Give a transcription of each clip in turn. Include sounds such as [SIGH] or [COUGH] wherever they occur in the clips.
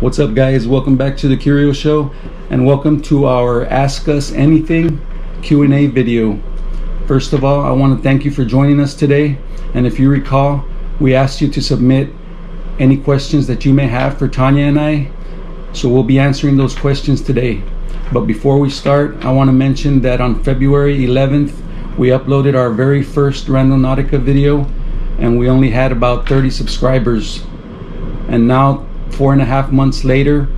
What's up, guys? Welcome back to the Curio Show, and welcome to our Ask Us Anything Q&A video. First of all, I want to thank you for joining us today. And if you recall, we asked you to submit any questions that you may have for Tanya and I. So we'll be answering those questions today. But before we start, I want to mention that on February 11th, we uploaded our very first Randonautica video, and we only had about 30 subscribers. And now, four and a half months later,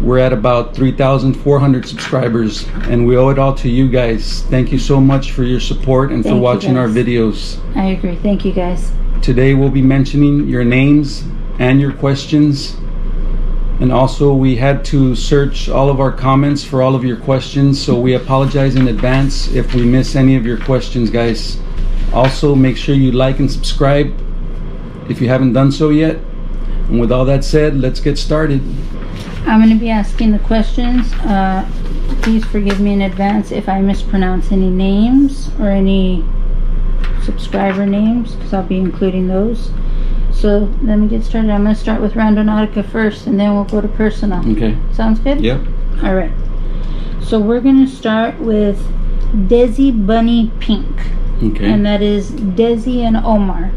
we're at about 3,400 subscribers, and we owe it all to you guys. Thank you so much for your support and for Thank you, watching our videos. I agree. Thank you guys. Today we'll be mentioning your names and your questions. And also we had to search all of our comments for all of your questions, so we apologize in advance if we miss any of your questions, guys. Also, make sure you like and subscribe if you haven't done so yet. And with all that said, let's get started. I'm going to be asking the questions. Uh, please forgive me in advance if I mispronounce any names or any subscriber names because I'll be including those. So let me get started. I'm going to start with Randonautica first and then we'll go to personal. Okay. Sounds good? Yep. All right. So we're going to start with Desi Bunny Pink. Okay. and that is Desi and Omar.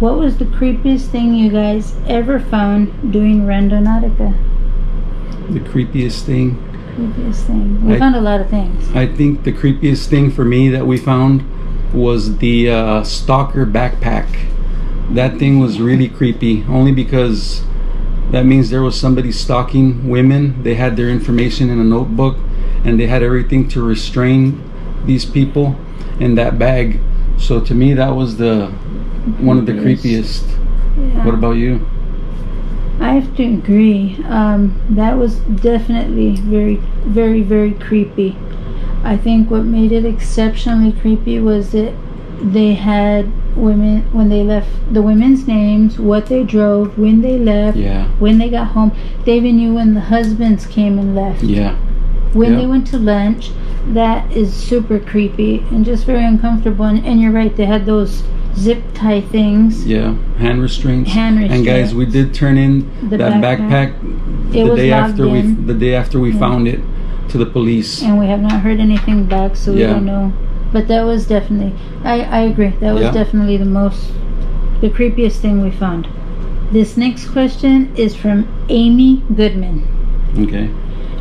What was the creepiest thing you guys ever found doing Randonautica? the creepiest thing. Creepiest thing. We I- found a lot of things. I think the creepiest thing for me that we found was the uh, stalker backpack. That thing was really creepy, only because that means there was somebody stalking women. They had their information in a notebook, and they had everything to restrain these people in that bag. So to me, that was the one of the Creepiest. Yeah. What about you? I have to agree. Um, that was definitely very, very, very creepy. I think what made it exceptionally creepy was that they had women when they left the women's names, what they drove, when they left, Yeah, when they got home. They even knew when the husbands came and left. yeah, When Yeah. they went to lunch, that is super creepy and just very uncomfortable. And, and you're right, they had those zip tie things. yeah. Hand restraints. Hand restraints. And guys, we did turn in The that backpack. backpack, the day after we the day after we Yeah. found it to the police. And we have not heard anything back, so we Yeah. don't know. But that was definitely, I, I agree, that was Yeah. definitely the most, the creepiest thing we found. This next question is from Amy Goodman. Okay.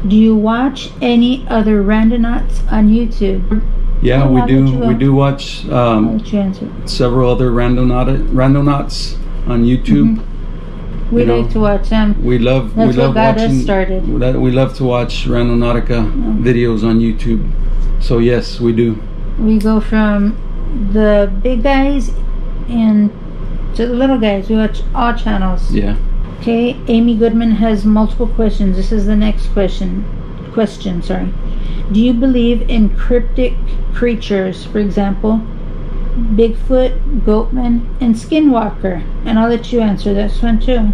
Do you watch any other randonauts on YouTube? Yeah, we do. We do watch um, let you answer. several other randonaut randonauts on YouTube. We you know, to watch them. We love. That's we love what got us started. We love to watch Randonautica Yeah. videos on YouTube. So yes, we do. We go from the big guys and to the little guys. We watch all channels. Yeah. Okay, Amy Goodman has multiple questions. This is the next question. Question, sorry. Do you believe in cryptic creatures, for example, Bigfoot, Goatman, and Skinwalker? And I'll let you answer this one too.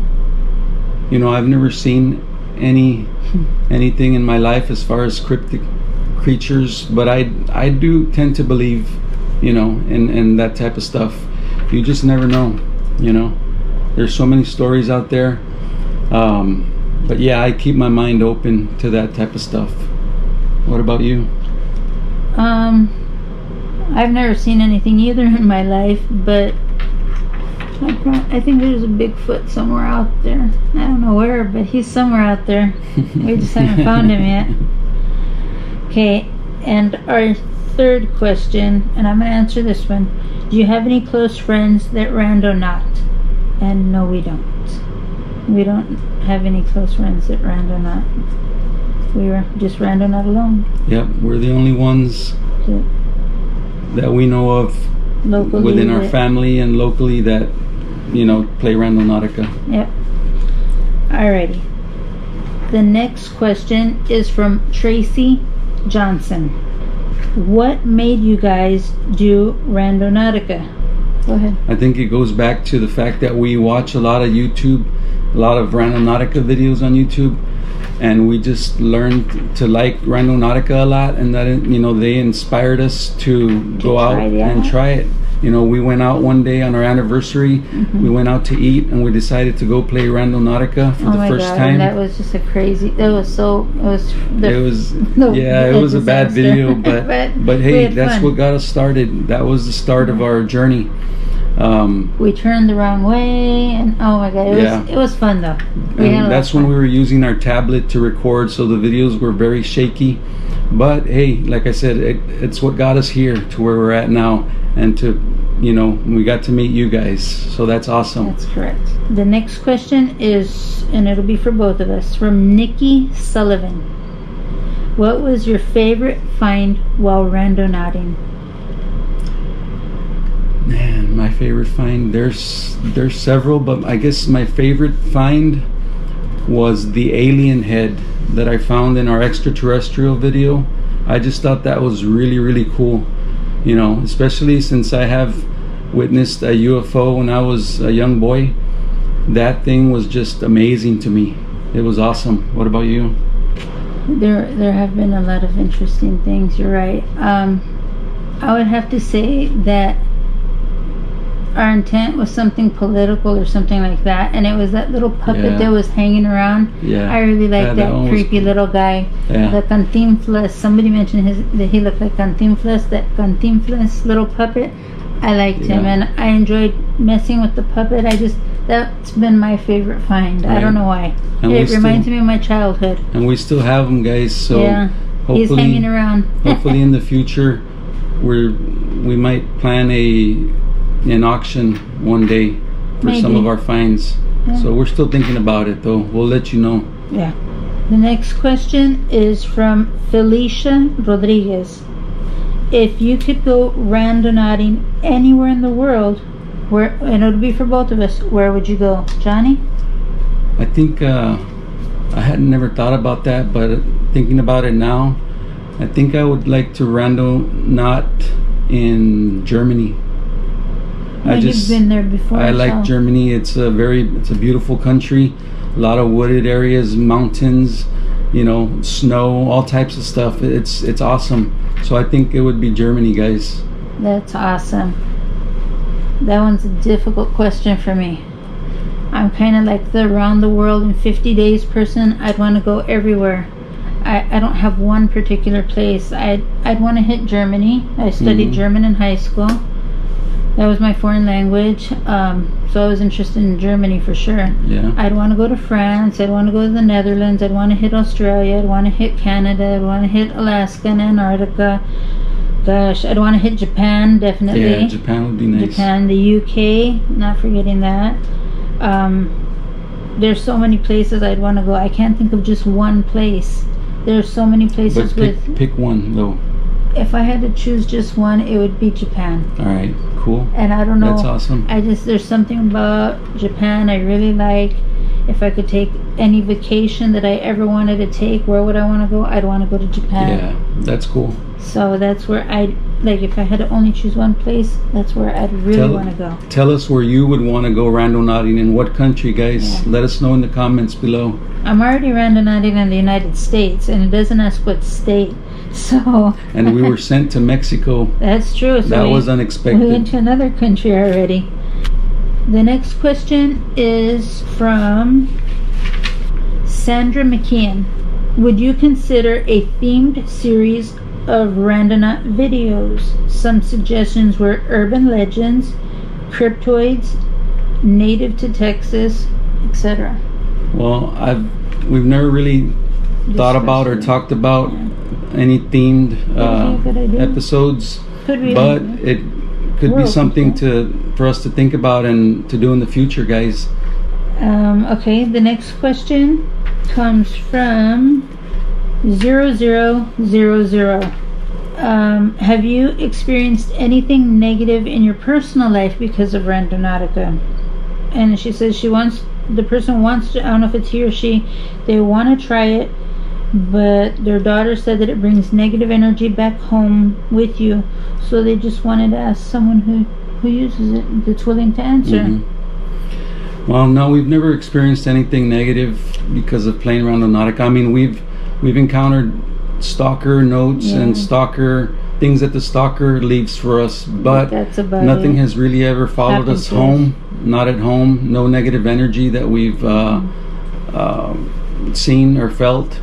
You know, I've never seen any anything in my life as far as cryptic creatures, but I I do tend to believe, you know, in in that type of stuff. You just never know, you know. There's so many stories out there. Um, but yeah, I keep my mind open to that type of stuff. What about you? Um, I've never seen anything either in my life, but I think there's a Bigfoot somewhere out there. I don't know where, but he's somewhere out there. [LAUGHS] We just haven't found him yet. Okay, and our third question, and I'm going to answer this one. Do you have any close friends that randonaut? And no, we don't. We don't have any close friends that randonaut. We were just randonaut alone. Yep, we're the only ones Yeah. that we know of Locally. within our that- family and locally that you know play Randonautica. Yep. Alrighty. The next question is from Tracy Johnson. What made you guys do Randonautica? Go ahead. I think it goes back to the fact that we watch a lot of YouTube, a lot of Randonautica videos on YouTube, and we just learned to like Randonautica a lot, and that you know they inspired us to go out and try it. You know, we went out one day on our anniversary. We went out to eat, and we decided to go play Randonautica for Mm-hmm. oh the my first god, time. that was just a crazy. That was so. It was. The, it was [LAUGHS] the- yeah, it was a bad video, but [LAUGHS] But but, hey, that's fun. what got us started. That was the start of our journey. Um, We turned the wrong way, and oh my god, it was it was fun though. That's when we were using our tablet to record, so the videos were very shaky. But hey, like I said, it, it's what got us here to where we're at now, and to you know, we got to meet you guys. So that's awesome. That's correct. The next question is, and it'll be for both of us, from Nikki Sullivan. What was your favorite find while randonauting? Man, my favorite find. There's there's several, but I guess my favorite find was the alien head that I found in our extraterrestrial video. I just thought that was really really cool. You know, especially since I have witnessed a UFO when I was a young boy. That thing was just amazing to me. It was awesome. What about you? There, there have been a lot of interesting things. You're right. Um, I would have to say that our intent was something political or something like that, and it was that little puppet Yeah. that was hanging around. Yeah. I really Yeah, like that that, was creepy little guy. Yeah. The Cantinflas. Somebody mentioned his that he looked like Cantinflas. That Cantinflas little puppet. I liked him, and I enjoyed messing with the puppet. I just that's been my favorite find. I don't know why. And it still- reminds me of my childhood. And we still have them, guys. So yeah, he's hopefully, hanging around. hopefully in the [LAUGHS] future we're we might plan a an auction one day for some of our finds Yeah. so we're still thinking about it though we'll let you know Yeah. The next question is from Felicia Rodriguez. If you could go randonauting anywhere in the world, where and it would be for both of us, where would you go, Johnny? i think uh i had never thought about that but thinking about it now i think i would like to rando not in germany Well, you've been there before. I like so- Germany. It's a very it's a beautiful country. A lot of wooded areas, mountains, you know, snow, all types of stuff. It's it's awesome. So I think it would be Germany, guys. That's awesome. That one's a difficult question for me. I'm kind of like the around the world in 50 days person. I'd want to go everywhere. I, I don't have one particular place. I'd, I'd want to hit Germany. I studied Mhm. German in high school. That was my foreign language. Um, so I was interested in Germany for sure. Yeah. I'd want to go to France. I'd want to go to the Netherlands. I'd want to hit Australia. I'd want to hit Canada. I'd want to hit Alaska and Antarctica. Gosh, I'd want to hit Japan definitely. Yeah, Japan would be nice. Japan, the UK, not forgetting that. Um, there's so many places I'd want to go. I can't think of just one place. There's so many places But pick with. pick one though. If I had to choose just one, it would be Japan. All right, cool. And I don't know. That's awesome. I just there's something about Japan I really like. If I could take any vacation that I ever wanted to take, where would I want to go? I'd want to go to Japan. Yeah, that's cool. So that's where I like. If I had to only choose one place, that's where I'd really want to go. Tell us where you would want to go randonauting in what country, guys. Yeah. Let us know in the comments below. I'm already randonauting in the United States, and it doesn't ask what state. [LAUGHS] So And we were sent to Mexico. [LAUGHS] that's true. So That we, was unexpected. we went to another country already. The next question is from Sandra McKeon. Would you consider a themed series of randonaut videos? Some suggestions were urban legends, cryptids, native to Texas, etc. Well, I've we've never really thought about or talked about Yeah. Any themed uh, a good idea. episodes, Could be but it could We're be something to to for us to think about and to do in the future, guys. Um, okay, the next question comes from zero zero zero zero. Um, have you experienced anything negative in your personal life because of Randonautica? And she says she wants the person wants to. I don't know if it's he or she. They want to try it, but their daughter said that it brings negative energy back home with you. So they just wanted to ask someone who who uses it that's willing to answer. Mhm. Well, no, we've never experienced anything negative because of playing Randonautica. I mean, we've we've encountered stalker notes and stalker things that the stalker leaves for us, but That's about nothing it. has really ever followed us home. Not at home. No negative energy that we've uh, uh, seen or felt.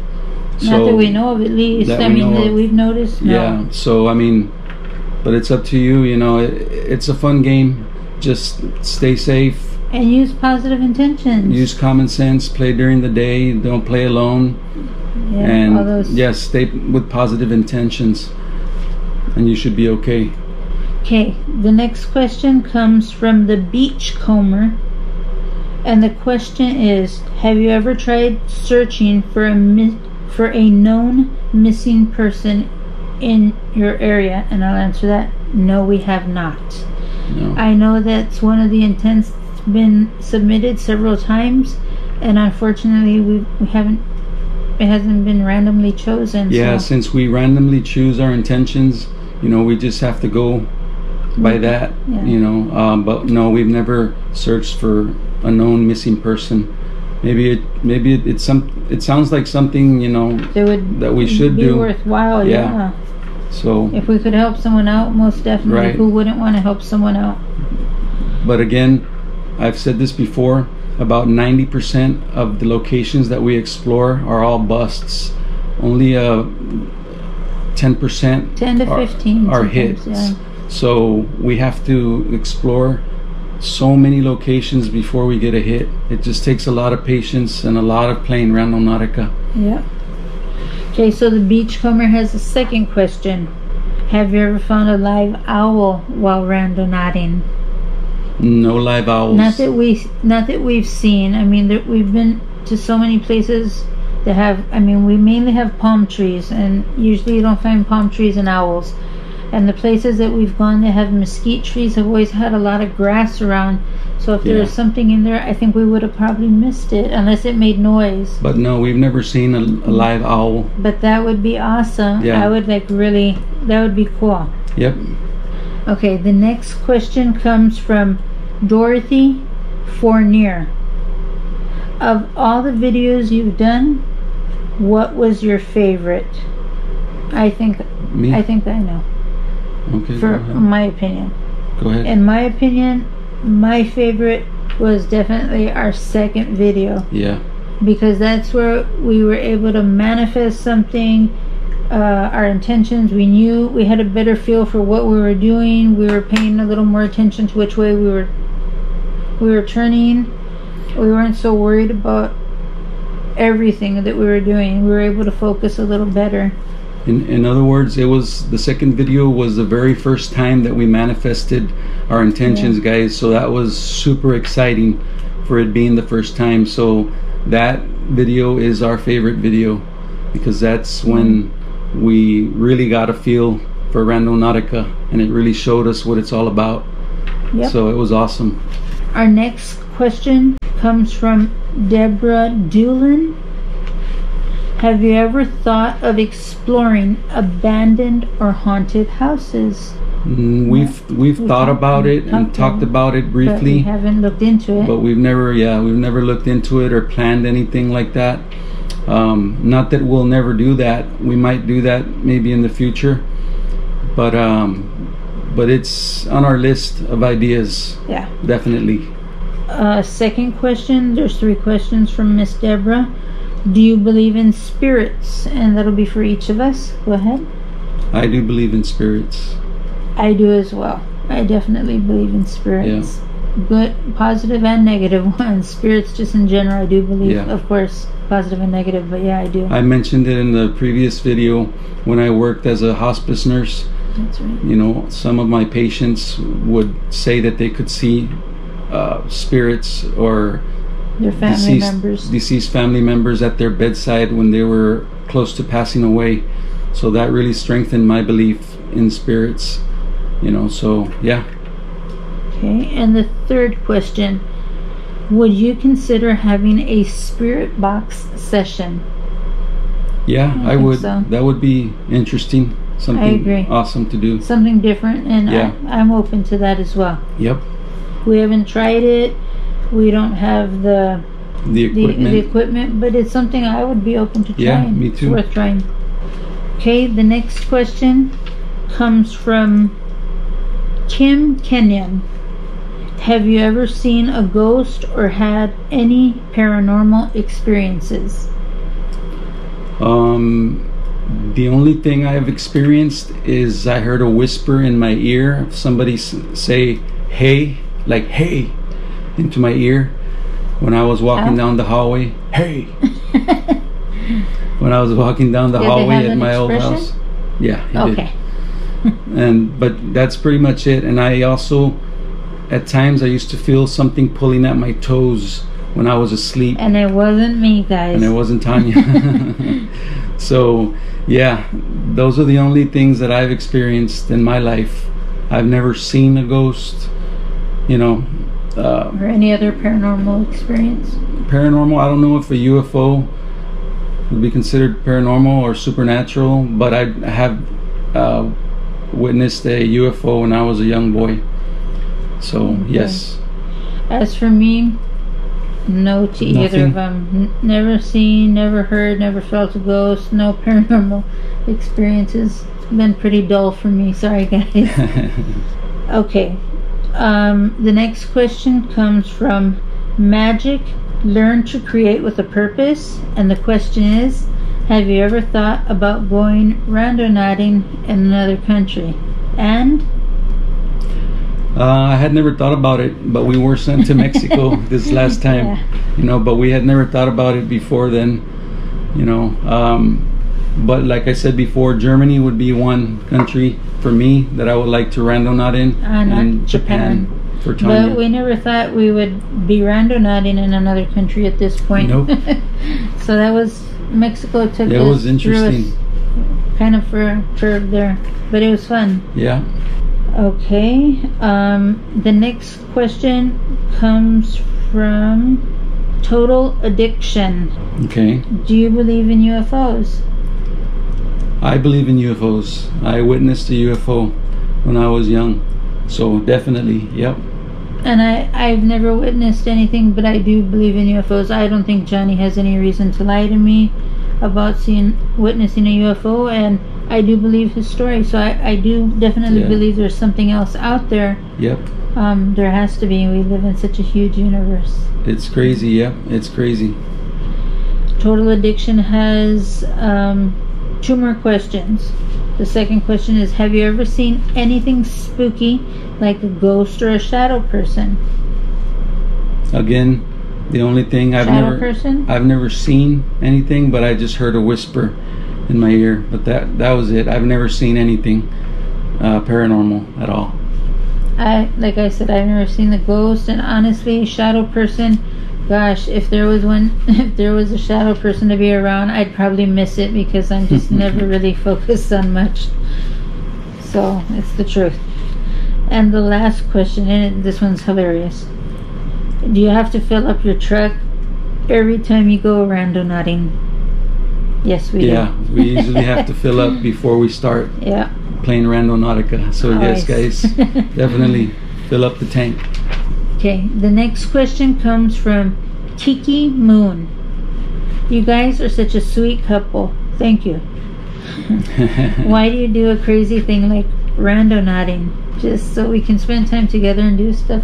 Not that we know of, at least. I mean, that we've noticed. No. Yeah. So I mean, but it's up to you. You know, it, it's a fun game. Just stay safe. And use positive intentions. Use common sense. Play during the day. Don't play alone. yeah, and yes, stay with positive intentions, and you should be okay. Okay, the next question comes from the Beachcomber. And the question is Have you ever tried searching for a mi- for a known missing person in your area? And I'll answer that no, we have not. No. I know that's one of the intents that's been submitted several times, and unfortunately, we, we haven't. It hasn't been randomly chosen. yeah, so. since we randomly choose our intentions, you know, we just have to go by that. Yeah. You know, um, but no, we've never searched for a known missing person. Maybe it, maybe it, it's some. It sounds like something, you know. Would that we should be do. worthwhile. Yeah. yeah. So, If we could help someone out, most definitely. Right. Who wouldn't want to help someone out? but again, I've said this before. About ninety percent of the locations that we explore are all busts. Only uh, ten percent 10 to 15 are sometimes, hits. yeah. So we have to explore so many locations before we get a hit. It just takes a lot of patience and a lot of playing Randonautica. Yeah. Okay, so the Beachcomber has a second question. Have you ever found a live owl while randonauting? No live owls. Not that we, not that we've seen. I mean, there, we've been to so many places that have. I mean, we mainly have palm trees, and usually you don't find palm trees and owls. And the places that we've gone that have mesquite trees have always had a lot of grass around. So if there Yeah. was something in there, I think we would have probably missed it, unless it made noise. But no, we've never seen a, a live owl. But that would be awesome. Yeah. I would like really. That would be cool. Yep. Okay, the next question comes from Dorothy Fournier. Of all the videos you've done, what was your favorite? I think Me? I think I know. Okay. For go ahead. my opinion. Go ahead. In my opinion, my favorite was definitely our second video yeah. because that's where we were able to manifest something uh, our intentions we knew we had a better feel for what we were doing we were paying a little more attention to which way we were we were turning we weren't so worried about everything that we were doing we were able to focus a little better In, in other words, it was the second video was the very first time that we manifested our intentions, guys. So that was super exciting for it being the first time. So that video is our favorite video because that's when mm. we really got a feel for Randonautica and it really showed us what it's all about. Yep. So it was awesome. Our next question comes from Deborah Doolin. Have you ever thought of exploring abandoned or haunted houses? Mm, We've we've We thought about it and talked talked about it But we briefly. haven't looked into it. but we've never yeah we've never looked into it or planned anything like that um, not that we'll never do that we might do that maybe in the future but um, but it's on our list of ideas yeah. definitely Uh, second question. There's three questions from Miss Deborah. Do you believe in spirits? And that'll be for each of us. Go ahead. i do believe in spirits I do as well. I definitely believe in spirits. Yeah. Good, positive and negative [LAUGHS] ones. Spirits, just in general, I do believe. Yeah. Of course, positive and negative, but yeah, I do. i mentioned it in the previous video when i worked as a hospice nurse That's right. you know some of my patients would say that they could see uh, spirits or Their family deceased, members. deceased family members at their bedside when they were close to passing away. So that really strengthened my belief in spirits. You know, so yeah, Okay, and the third question Would you consider having a spirit box session? yeah, I I, would. so. That would be interesting. Something I agree. awesome to do. Something different, and Yeah. I, I'm open to that as well. Yep, We haven't tried it. We don't have the the the, equipment. the equipment, but it's something I would be open to Yeah, trying. me It's too. worth trying. Okay, the next question comes from Kim Kenyon. Have you ever seen a ghost or had any paranormal experiences? Um, the only thing I've experienced is I heard a whisper in my ear. Somebody s- say "Hey," like "Hey," into my ear when I was walking Oh. down the hallway. Hey. [LAUGHS] when I was walking down the Did hallway have at an my old house. Yeah. he did. Okay. [LAUGHS] and but that's pretty much it and i also at times i used to feel something pulling at my toes when i was asleep And it wasn't me, guys. and it wasn't tanya [LAUGHS] so yeah those are the only things that i've experienced in my life i've never seen a ghost you know uh, or any other paranormal experience. paranormal i don't know if a ufo would be considered paranormal or supernatural but i have uh, witnessed a ufo when i was a young boy so Okay. yes As for me, no to either of them. N- never seen, never heard, never felt a ghost. No [LAUGHS] paranormal experiences. It's been pretty dull for me. Sorry, guys. [LAUGHS] Okay. Um, the next question comes from Magic Learn to Create with a Purpose. And the question is Have you ever thought about going randonauting in another country? And uh, i had never thought about it but we were sent to mexico [LAUGHS] this last time Yeah. you know but we had never thought about it before then you know um, but like i said before germany would be one country for me that i would like to randonaut in Ah, not and Japan. for tanya But we never thought we would be randonauting in another country at this point. Nope. [LAUGHS] so that was Mexico took it us was through us interesting. kind of for curve there, but it was fun. yeah Okay. Um, the next question comes from Total Addiction. okay Do you believe in UFOs? I believe in UFOs. I witnessed a UFO when I was young. So definitely, yep. And I, I've never witnessed anything, but I do believe in UFOs. I don't think Johnny has any reason to lie to me about seeing, witnessing a UFO, and I do believe his story. So I, I do definitely Yeah. believe there's something else out there. Yep. Um, there has to be. We live in such a huge universe. It's crazy, yep. It's crazy. Total Addiction has um, two more questions. The second question is Have you ever seen anything spooky like a ghost or a shadow person? Again, the only thing I've shadow never person? I've never seen anything, but I just heard a whisper in my ear. But that that was it. I've never seen anything uh, paranormal at all. I like I said, I've never seen the ghost, and honestly, shadow person. Gosh, if there was one, [LAUGHS] if there was a shadow person to be around, I'd probably miss it because I'm just [LAUGHS] never really focused on much. So it's the truth. And the last question, and this one's hilarious. Do you have to fill up your truck every time you go randonauting? Yes, we yeah, do. Yeah, we usually have to fill up [LAUGHS] before we start yeah. playing Randonautica. So yes, guys, definitely fill up the tank. Okay, the next question comes from Kiki Moon. You guys are such a sweet couple. Thank you. [LAUGHS] Why do you do a crazy thing like randonauting? Just so we can spend time together and do stuff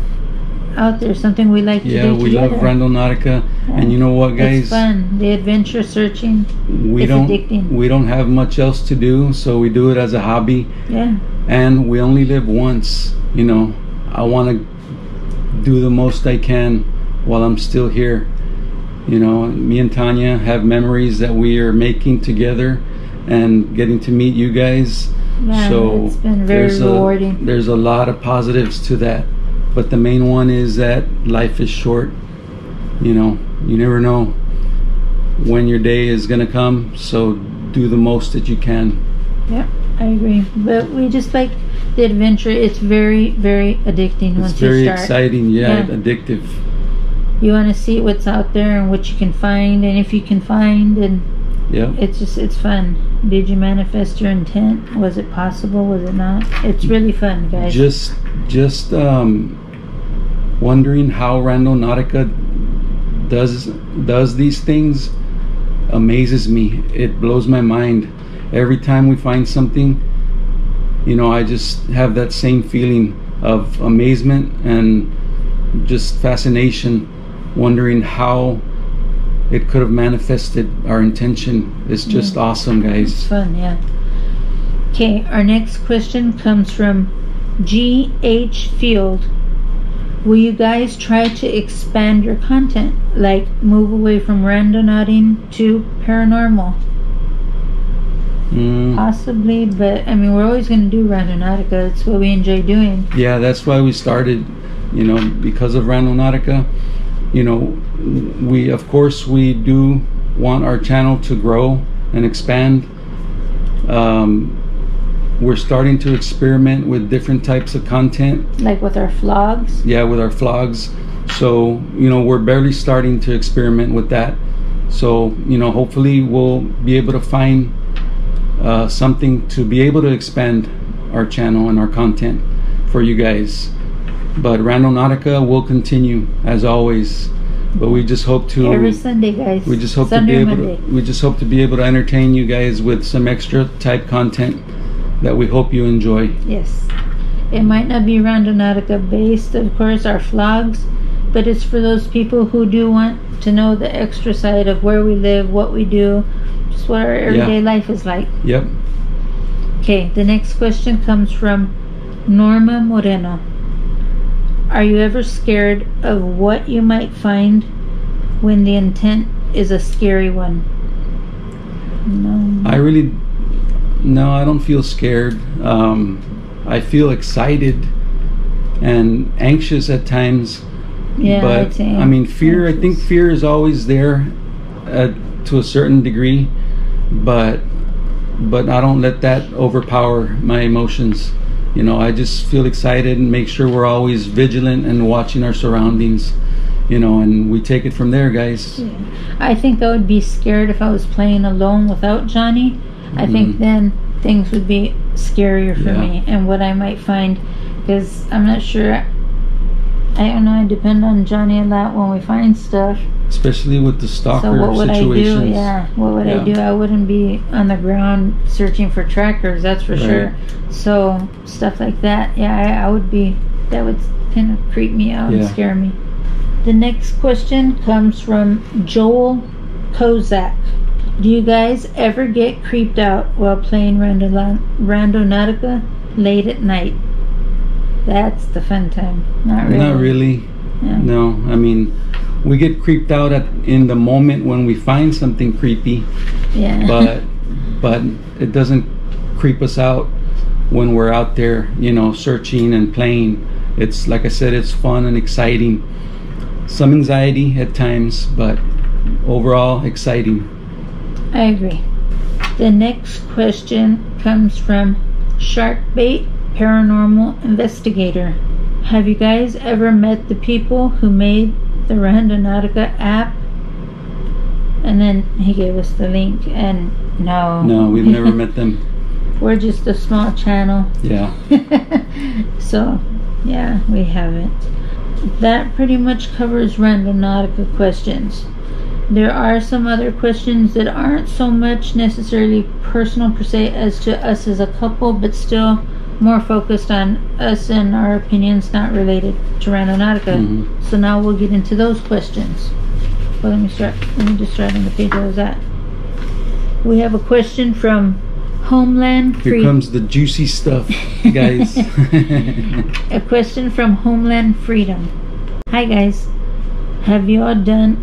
out there, something we like to do. Yeah, we together. love Randonautica, and you know what, guys? It's fun. The adventure searching. We It's don't addicting. we don't have much else to do, so we do it as a hobby, Yeah. and we only live once. You know, I want to do the most I can while I'm still here. You know, me and Tanya have memories that we are making together, and getting to meet you guys. Yeah, so it's been very there's rewarding. A, there's a lot of positives to that, but the main one is that life is short. You know, you never know when your day is gonna come. So do the most that you can. Yeah, I agree. But we just like the adventure. It's very, very addicting It's once very you start. exciting. Yeah, Yeah. addictive. you want to see what's out there and what you can find and if you can find and Yeah. it's just it's fun did you manifest your intent was it possible was it not it's really fun guys Just, just um, wondering how Randonautica does does these things amazes me. It blows my mind every time we find something. You know, I just have that same feeling of amazement and just fascination, wondering how it could have manifested our intention. It's just Yeah. awesome, It's guys. fun, yeah. Okay, our next question comes from G.H. Field. Will you guys try to expand your content, like move away from randonauting to paranormal? Mm, Possibly, but I mean, we're always going to do randonautica. It's what we enjoy doing. yeah, that's why we started, you know, because of Randonautica. You know, we, of course, we do want our channel to grow and expand. Um, we're starting to experiment with different types of content Like with our vlogs. yeah with our vlogs so you know we're barely starting to experiment with that so you know hopefully we'll be able to find uh, something to be able to expand our channel and our content for you guys but Randonautica will continue as always but we just hope to Every Sunday, guys. we just hope Sunday to be able to, we just hope to be able to entertain you guys with some extra type content that we hope you enjoy Yes. It might not be Randonautica based, of course, our vlogs, but it's for those people who do want to know the extra side of where we live, what we do, just what our everyday life is like. yep Okay, the next question comes from Norma Moreno. Are you ever scared of what you might find when the intent is a scary one? No. I really, no, I don't feel scared. Um, I feel excited and anxious at times. yeah, but say I mean, fear. I think fear is always there, uh, to a certain degree, but but I don't let that overpower my emotions. You know, I just feel excited and make sure we're always vigilant and watching our surroundings. You know, and we take it from there, guys. Yeah. I think I would be scared if I was playing alone without Johnny. I mm-hmm. think then things would be scarier for Yeah. me and what I might find because I'm not sure. I don't know. I depend on Johnny a lot when we find stuff. Especially with the stalker So what would I do? Yeah, what would I do? I wouldn't be on the ground searching for trackers. That's for Right. sure. So stuff like that. Yeah, I, I would be. That would kind of creep me out and scare me. The next question comes from Joel Kozak. Do you guys ever get creeped out while playing Randonautica late at night? That's the fun time. Not really. Not really. Yeah. No, I mean, we get creeped out at in the moment when we find something creepy, Yeah. but [LAUGHS] but it doesn't creep us out when we're out there, you know, searching and playing. It's like I said, it's fun and exciting. Some anxiety at times, but overall exciting. I agree. The next question comes from Sharkbait Paranormal Investigator. Have you guys ever met the people who made the Randonautica app? And then he gave us the link, and no. No, we've [LAUGHS] never met them. We're just a small channel. Yeah. [LAUGHS] so, yeah, we haven't. That pretty much covers Randonautica questions. There are some other questions that aren't so much necessarily personal per se as to us as a couple, but still more focused on us and our opinions not related to Randonautica. Mhm. So now we'll get into those questions. Well, let me start. Let me just start on the page I was at. We have a question from Homeland Here comes the juicy stuff, guys. [LAUGHS] [LAUGHS] A question from Homeland Freedom. Hi guys. Have you all done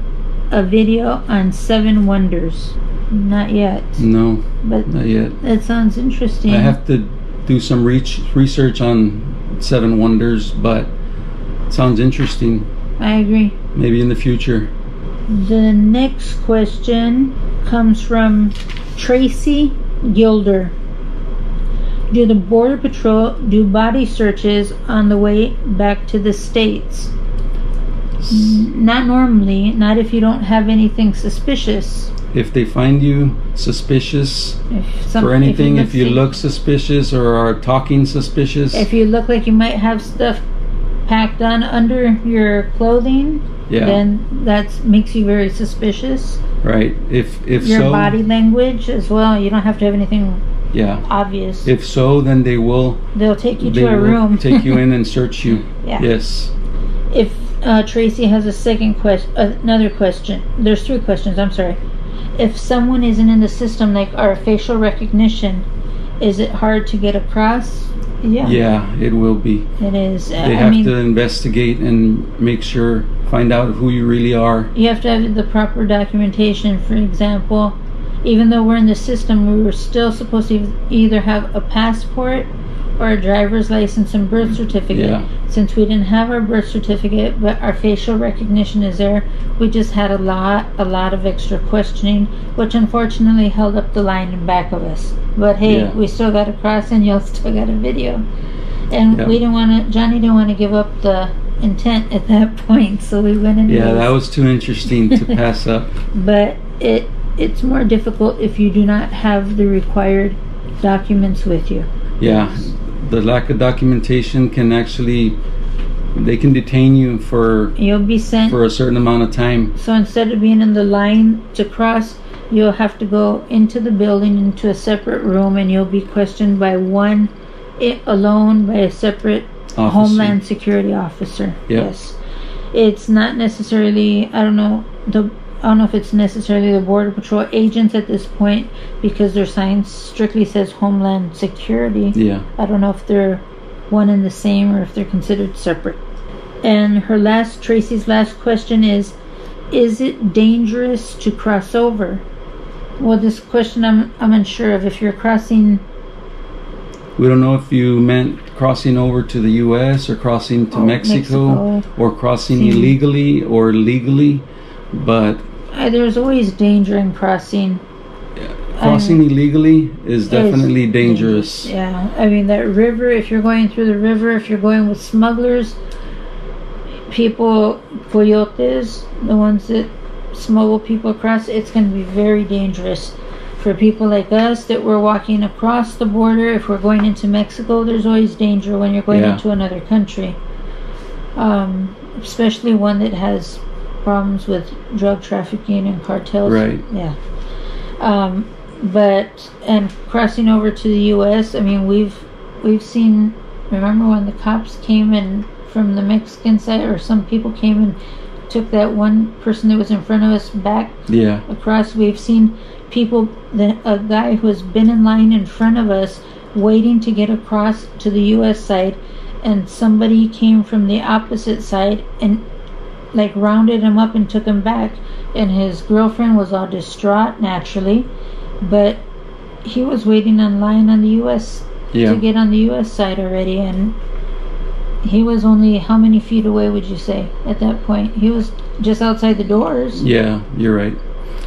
a video on seven wonders? Not yet, no, but not yet. that sounds interesting. I have to do some reach, research on Seven Wonders, but it sounds interesting. I agree. Maybe in the future. The next question comes from Tracy Gilder. Do the Border Patrol do body searches on the way back to the States? Not normally, not if you don't have anything suspicious. If they find you suspicious If some, for anything, if you like- look suspicious or are talking suspicious, if you look like you might have stuff packed on under your clothing, yeah, then that makes you very suspicious. right. If if Your so, body language as well. You don't have to have anything Yeah. obvious. If so, then they will. They'll take you they to a room. take you in and [LAUGHS] search you. Yeah. Yes. if uh, Tracy has a second question, another question. There's three questions. I'm sorry. If someone isn't in the system, like our facial recognition, is it hard to get across? Yeah, Yeah, it will be. it is. Uh, They I have mean, to investigate and make sure, find out who you really are. you have to have the proper documentation. For example, even though we're in the system, we were still supposed to either have a passport a driver's license and birth certificate. Yeah. Since we didn't have our birth certificate, but our facial recognition is there, we just had a lot, a lot of extra questioning, which unfortunately held up the line in back of us. But hey, Yeah. we still got across, and y'all still got a video. And Yeah. we didn't want to. Johnny didn't want to give up the intent at that [LAUGHS] point, so we went in. Yeah, that was too interesting to [LAUGHS] pass up. but it it's more difficult if you do not have the required documents with you. Yeah, the lack of documentation can actually they can detain you for You'll be sent. for a certain amount of time. so instead of being in the line to cross, you'll have to go into the building into a separate room, and you'll be questioned by one it alone by a separate Officer. Homeland Security officer. Yeah. Yes, it's not necessarily. I don't know the. I don't know if it's necessarily the Border Patrol agents at this point because their sign strictly says Homeland Security. Yeah. I don't know if they're one and the same or if they're considered separate. And her last, Tracy's last question is Is it dangerous to cross over? Well, this question I'm, I'm unsure of. If you're crossing, We don't know if you meant crossing over to the U.S. or crossing to Oh, Mexico, Mexico. or crossing See. illegally or legally, but uh, there's always danger in crossing. crossing illegally is definitely Is dangerous. Yeah, I mean that river. If you're going through the river, if you're going with smugglers, people, coyotes, the ones that smuggle people across, it's going to be very dangerous. For people like us that we're walking across the border, if we're going into Mexico, there's always danger when you're going Yeah. into another country. Um, especially one that has problems with drug trafficking and cartels. Right. Yeah. Um, but and crossing over to the U.S. I mean, we've we've seen. Remember when the cops came and from the Mexican side, or some people came and took that one person that was in front of us back Yeah, across. We've seen people, the, a guy who has been in line in front of us, waiting to get across to the U.S. side, and somebody came from the opposite side and like rounded him up and took him back. And his girlfriend was all distraught, naturally, but he was waiting in line on the U.S. yeah, to get on the U.S. side already, and he was only how many feet away would you say at that point? He was just outside the doors. yeah. You're right.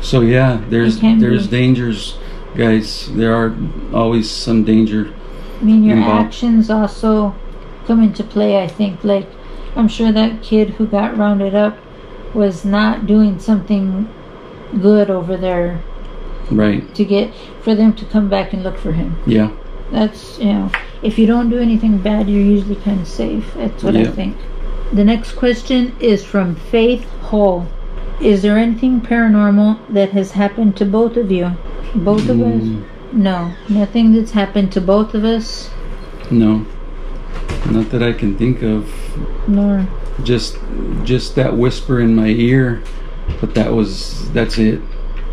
So yeah, there's there's be. dangers, guys. There are always some danger. I mean, your involved. actions also come into play. I think, like, I'm sure that kid who got rounded up was not doing something good over there Right. to get for them to come back and look for him. Yeah. That's you know, if you don't do anything bad, you're usually kind of safe. That's what I think. The next question is from Faith Hall. Is there anything paranormal that has happened to both of you? Both of us? Mm, No, nothing that's happened to both of us. No. Not that I can think of. Nor Just just that whisper in my ear, but that was that's it.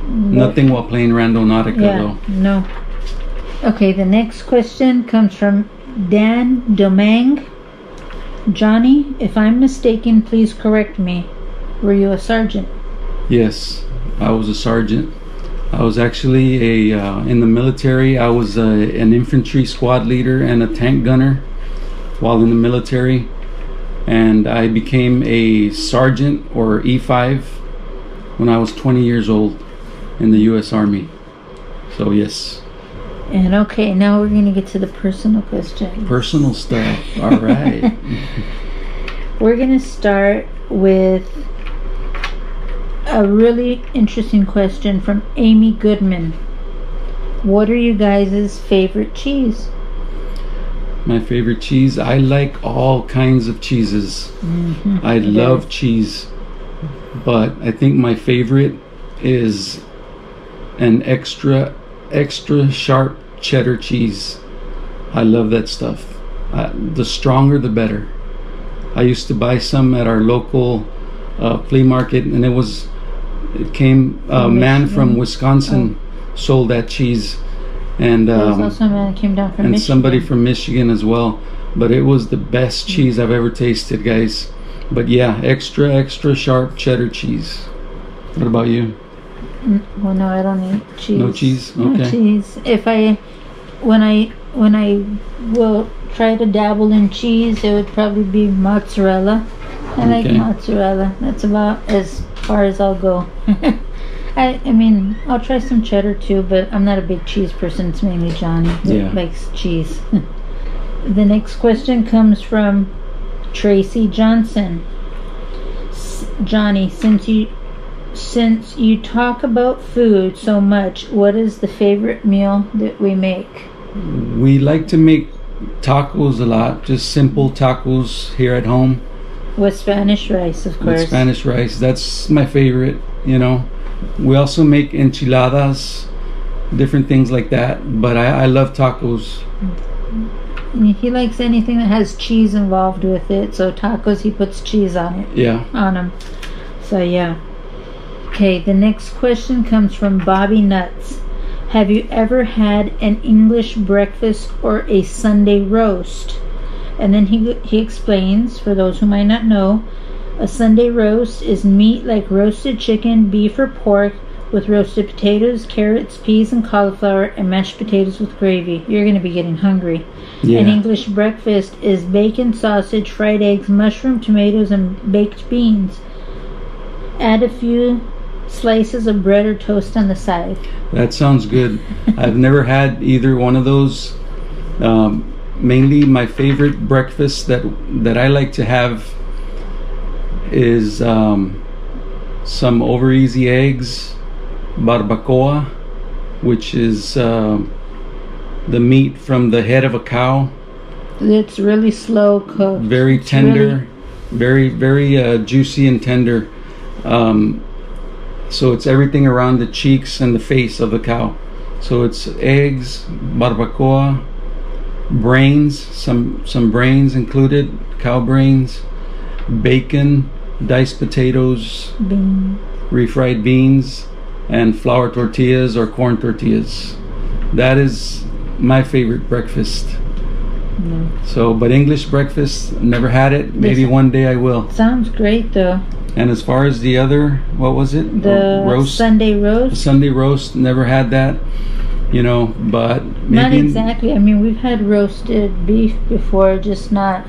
Nothing while playing Randonautica Yeah, though. no. Okay, the next question comes from Dan Domang. Johnny, if I'm mistaken, please correct me. Were you a sergeant? Yes, I was a sergeant. I was actually a uh, in the military. I was a, an infantry squad leader and a tank gunner while in the military, and I became a sergeant or E5 when I was 20 years old in the U.S. Army. So yes, And okay, now we're going to get to the personal question. personal stuff. All right. [LAUGHS] We're going to start with a really interesting question from Amy Goodman. What are you guys' favorite cheese? My favorite cheese. I like all kinds of cheeses. Mm-hmm. I love cheese, but I think my favorite is an extra extra sharp cheddar cheese. I love that stuff. Uh, the stronger, the better. I used to buy some at our local uh, flea market, and it was it came a From man from Wisconsin sold that cheese, and There was um, also a man that came down from and Michigan. somebody from Michigan as well. But it was the best cheese I've ever tasted, guys. But yeah, extra extra sharp cheddar cheese. What about you? Mm, Well, no, I don't eat cheese. No cheese? No Okay. cheese. If I, when I when I will try to dabble in cheese, it would probably be mozzarella. I like mozzarella. That's about as far as I'll go. [LAUGHS] I I mean, I'll try some cheddar too, but I'm not a big cheese person. It's mainly Johnny that Yeah. likes cheese. [LAUGHS] the next question comes from Tracy Johnson. S- Johnny, since you since you talk about food so much, what is the favorite meal that we make? We like to make tacos a lot, just simple tacos here at home With Spanish rice, of course. with Spanish rice. That's my favorite, you know. We also make enchiladas, different things like that. But I, I love tacos. Mm-hmm. He likes anything that has cheese involved with it. So tacos, he puts cheese on it, Yeah. on them. So yeah. Okay, the next question comes from Bobby Nuts. Have you ever had an English breakfast or a Sunday roast? And then he he explains for those who might not know, a Sunday roast is meat like roasted chicken, beef, or pork with roasted potatoes, carrots, peas, and cauliflower, and mashed potatoes with gravy. You're going to be getting hungry. An English breakfast is bacon, sausage, fried eggs, mushroom, tomatoes, and baked beans. Add a few slices of bread or toast on the side. That sounds good. [LAUGHS] I've never had either one of those. Um, mainly, my favorite breakfast that that I like to have is um, some over easy eggs, barbacoa, which is um the meat from the head of a cow, It's really slow cooked. very tender, really- very very uh, juicy and tender. Um, so it's everything around the cheeks and the face of the cow. So it's eggs, barbacoa, brains, some some brains included, cow brains, bacon, diced potatoes, bean. refried beans, and flour tortillas or corn tortillas. That is my favorite breakfast. No. So, but English breakfast, never had it. Maybe Yes. one day I will. Sounds great though. And as far as the other, what was it? The roast, Sunday roast. Sunday roast. Never had that. You know, but maybe Not exactly. I mean, we've had roasted beef before, just not,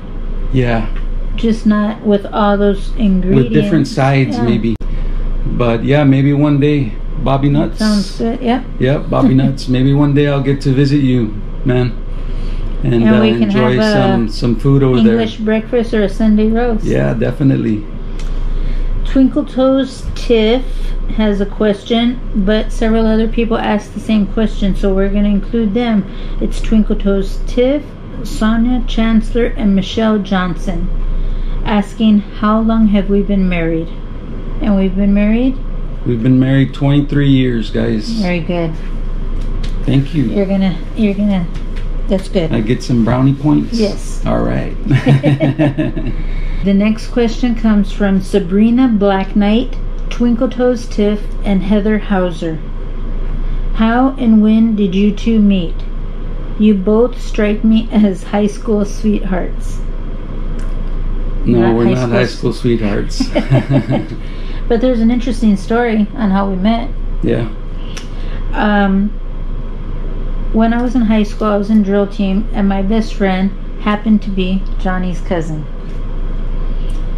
yeah, just not with all those ingredients. with different sides Yeah. maybe. But yeah, maybe one day, Bobby Nuts. Sounds good. Yep. Yep, Bobby [LAUGHS] Nuts. Maybe one day I'll get to visit you, man, and, And uh, enjoy some some food over English breakfast or a Sunday roast. Yeah, definitely. Twinkle Toes Tiff has a question, but several other people asked the same question, so we're going to include them. It's Twinkle Toes Tiff, Sonia Chancellor, and Michelle Johnson asking, How long have we been married? And we've been married? We've been married 23 years, guys. Very good. Thank you. You're gonna, you're gonna, that's good. I get some brownie points. Yes. All right. [LAUGHS] [LAUGHS] The next question comes from Sabrina Black Knight, Twinkle Toes Tiff, and Heather Hauser. How and when did you two meet? You both strike me as high school sweethearts. No, Not we're high not school high school sweethearts. [LAUGHS] [LAUGHS] But there's an interesting story on how we met. yeah. Um, when I was in high school, I was in drill team, and my best friend happened to be Johnny's cousin.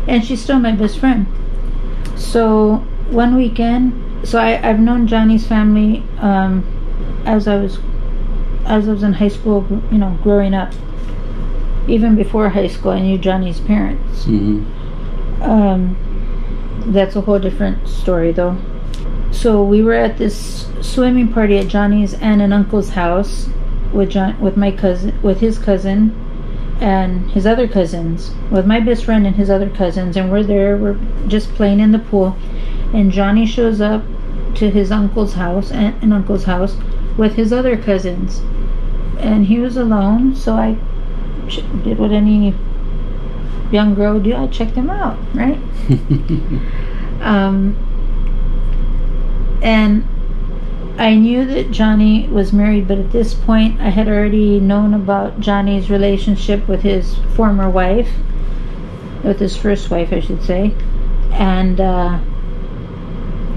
And she's still my best friend. So one weekend, so I, I've known Johnny's family um, as I was as I was in high school, you know, growing up. Even before high school, I knew Johnny's parents. hmm Um, that's a whole different story, though. So we were at this swimming party at Johnny's aunt and uncle's house with John, with my cousin, with his cousin, and his other cousins, with my best friend and his other cousins, and we're there. We're just playing in the pool, and Johnny shows up to his uncle's house, aunt and uncle's house, with his other cousins, and he was alone. So I did what any young girl would do. I checked him out, right? [LAUGHS] um, and I knew that Johnny was married, but at this point, I had already known about Johnny's relationship with his former wife, with his first wife, I should say, and uh,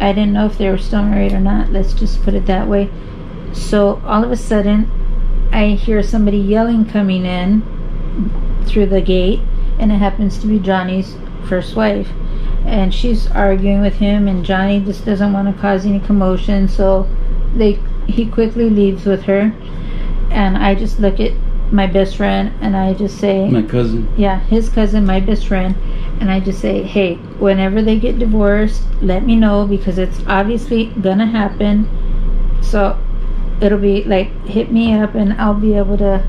I didn't know if they were still married or not. Let's just put it that way. So all of a sudden, I hear somebody yelling coming in through the gate, and it happens to be Johnny's first wife. And she's arguing with him, and Johnny just doesn't want to cause any commotion, so they he quickly leaves with her. And I just look at my best friend, and I just say, My cousin. yeah, his cousin, my best friend, and I just say, hey, whenever they get divorced, let me know because it's obviously gonna happen. So it'll be like hit me up and I'll be able to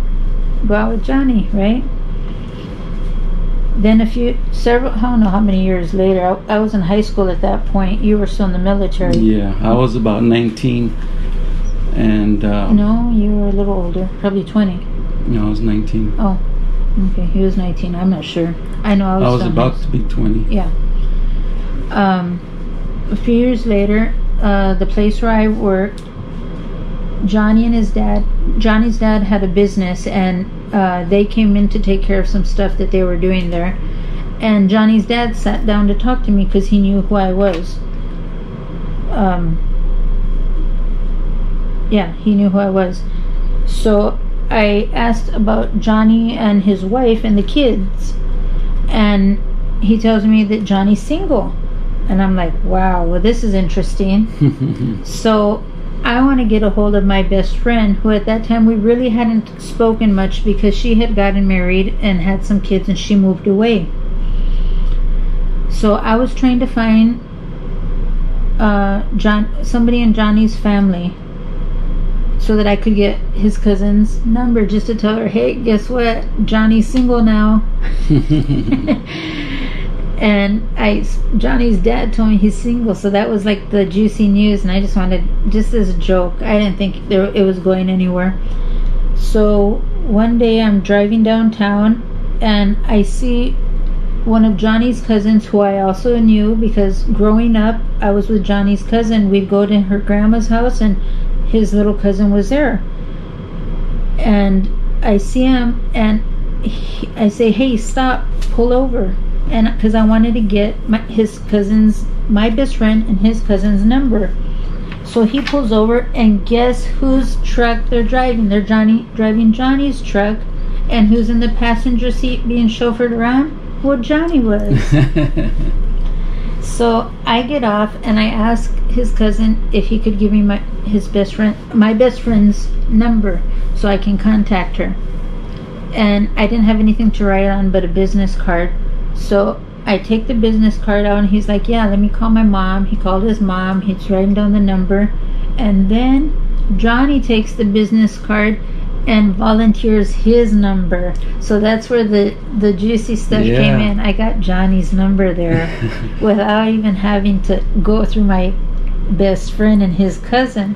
go out with Johnny, right? Then a few, several, I don't know how many years later, I, I was in high school at that point. You were still in the military. Yeah, I was about 19, and uh, No, you were a little older, probably 20. no, I was 19. Oh, okay, he was 19. I'm not sure. I know I was. I was about high to be 20. Yeah. Um, a few years later, uh, the place where I worked, Johnny and his dad, Johnny's dad had a business, and uh, they came in to take care of some stuff that they were doing there. And Johnny's dad sat down to talk to me because he knew who I was. Um, yeah, he knew who I was. So I asked about Johnny and his wife and the kids, and he tells me that Johnny's single. And I'm like, wow, well, this is interesting. [LAUGHS] So I want to get a hold of my best friend, who at that time we really hadn't spoken much because she had gotten married and had some kids and she moved away. So I was trying to find uh, John, somebody in Johnny's family, so that I could get his cousin's number just to tell her, hey, guess what? Johnny's single now. [LAUGHS] [LAUGHS] and I Johnny's dad told me he's single, so that was like the juicy news, and I just wanted just as a joke. I didn't think there, it was going anywhere. So one day I'm driving downtown, and I see one of Johnny's cousins, who I also knew because growing up I was with Johnny's cousin. We'd go to her grandma's house, and his little cousin was there. And I see him, and he, I say, "Hey, stop! Pull over!" And because I wanted to get my, his cousin's, my best friend and his cousin's number. So he pulls over, and guess whose truck they're driving? They're Johnny driving Johnny's truck, and who's in the passenger seat being chauffeured around? Well, Johnny was. [LAUGHS] so I get off, and I ask his cousin if he could give me my his best friend, my best friend's number, so I can contact her. And I didn't have anything to write on but a business card. So I take the business card out and he's like, Yeah, let me call my mom. He called his mom, he's writing down the number. And then Johnny takes the business card and volunteers his number. So that's where the, the juicy stuff Yeah. came in. I got Johnny's number there [LAUGHS] without even having to go through my best friend and his cousin.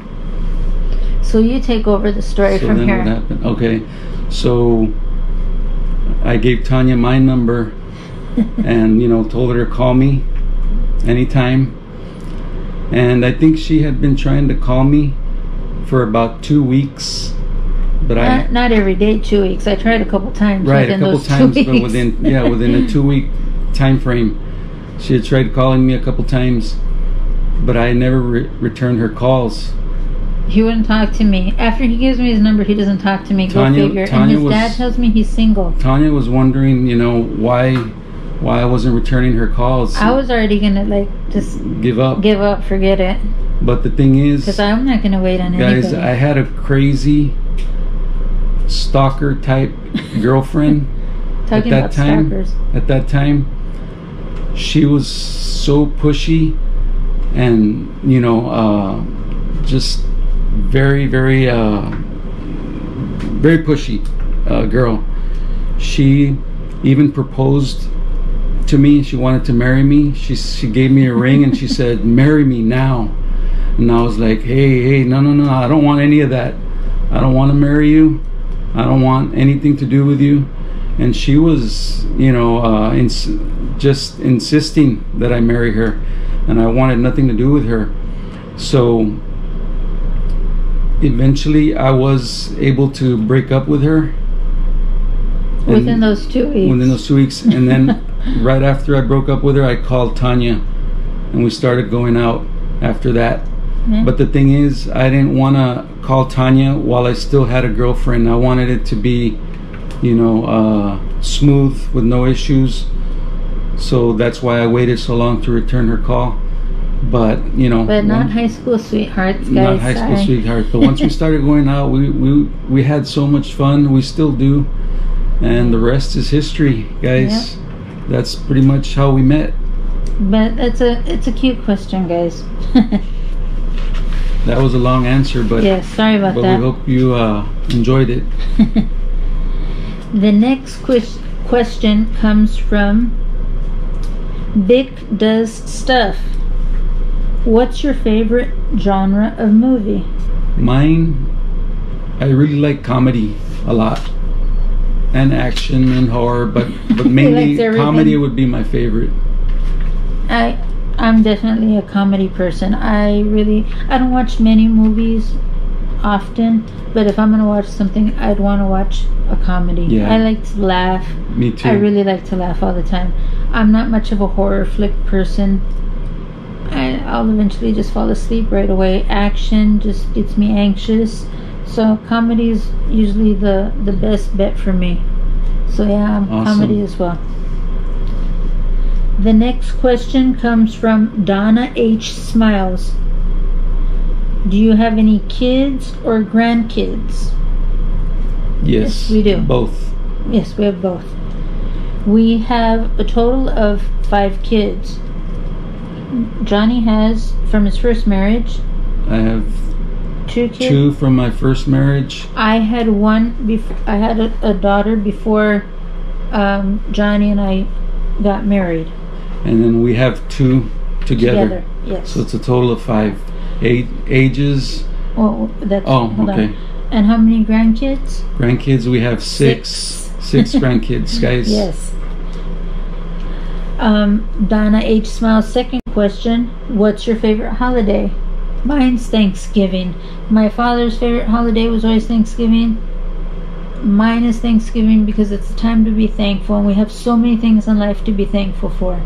So you take over the story so from here. Okay, so I gave Tanya my number, [LAUGHS] and you know told her to call me anytime. And I think she had been trying to call me for about two weeks, but I Not, not every day, two weeks. I tried a couple times right a couple times, but within [LAUGHS] yeah within a two week time frame, she had tried calling me a couple times, but I never re- returned her calls. he wouldn't talk to me. After he gives me his number, he doesn't talk to me. Tanya- Go figure. Tanya and his was- dad tells me he's single. Tanya was wondering, you know, why why I wasn't returning her calls. I was already gonna like just give up. give up, forget it, But the thing is, because I'm not gonna wait on guys, anybody. I had a crazy stalker type girlfriend [LAUGHS] Talking at that about time. stalkers. At that time, she was so pushy, and you know, uh, just very, very, uh, very pushy uh, girl. She even proposed to me. She wanted to marry me. She she gave me a ring and she said, "Marry me now." And I was like, "Hey, hey, no, no, no! I don't want any of that. I don't want to marry you. I don't want anything to do with you. And she was, you know, uh, ins- just insisting that I marry her, and I wanted nothing to do with her. So eventually, I was able to break up with her. Within those two weeks. within those two weeks, and then [LAUGHS] right after I broke up with her, I called Tanya, and we started going out after that. Yeah. But the thing is, I didn't want to call Tanya while I still had a girlfriend. I wanted it to be, you know, uh, smooth with no issues. So that's why I waited so long to return her call. But you know, But not once- high school sweethearts, guys. not high school sorry. sweetheart. But once we [LAUGHS] started going out, we, we we had so much fun. We still do, and the rest is history, guys. That's pretty much how we met. But it's a it's a cute question, guys. That was a long answer, but yes, sorry about but that. we hope you uh, enjoyed it. [LAUGHS] the next ques- question comes from Vic Does Stuff. What's your favorite genre of movie? Mine, I really like comedy a lot, and action and horror, but but [LAUGHS] mainly comedy would be my favorite. I I'm definitely a comedy person. I really I don't watch many movies often, but if I'm gonna watch something, I'd want to watch a comedy. Yeah. I like to laugh. Me too. I really like to laugh all the time. I'm not much of a horror flick person. I, I'll eventually just fall asleep right away. Action just gets me anxious. So comedy is usually the, the best bet for me. So yeah, Awesome. comedy as well. The next question comes from Donna H. Smiles. Do you have any kids or grandkids? yes, Yes, we do. both. Yes, we have both. We have a total of five kids. Johnny has, from his first marriage, I have two kids. two from my first marriage. I had one. Before, I had a, a daughter before um, Johnny and I got married and then we have two together. together. Yes. So it's a total of five. Eight ages. well, that's. Oh, hold on. okay. And how many grandkids? Grandkids, we have six. Six grandkids, [LAUGHS] guys. Yes. Um, Donna H. Smiles' second question What's your favorite holiday? Mine's Thanksgiving. My father's favorite holiday was always Thanksgiving. Mine is Thanksgiving because it's a time to be thankful, and we have so many things in life to be thankful for.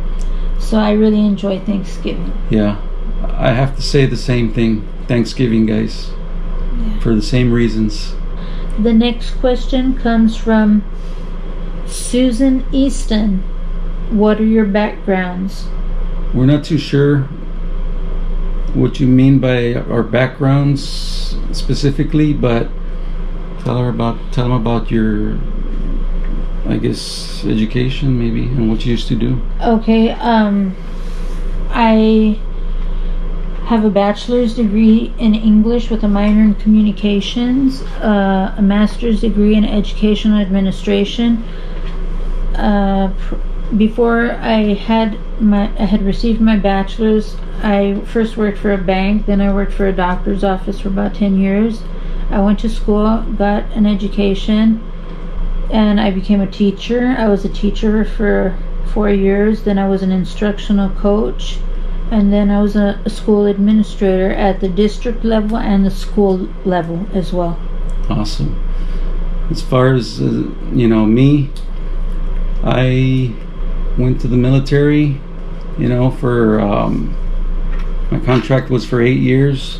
So I really enjoy Thanksgiving. Yeah. I have to say the same thing. Thanksgiving, guys. For the same reasons. The next question comes from Susan Easton. What are your backgrounds? We're not too sure what you mean by our backgrounds specifically, but tell her about tell them about your I guess education maybe and what you used to do. Okay, um, I have a bachelor's degree in English with a minor in communications, uh, a master's degree in educational administration. Uh, pr- before I had my, I had received my bachelor's. I first worked for a bank, then I worked for a doctor's office for about ten years. I went to school, got an education, and I became a teacher. I was a teacher for four years. Then I was an instructional coach, and then I was a, a school administrator at the district level and the school level as well. Awesome. As far as uh, you know, me, I went to the military. You know, for um, my contract was for eight years.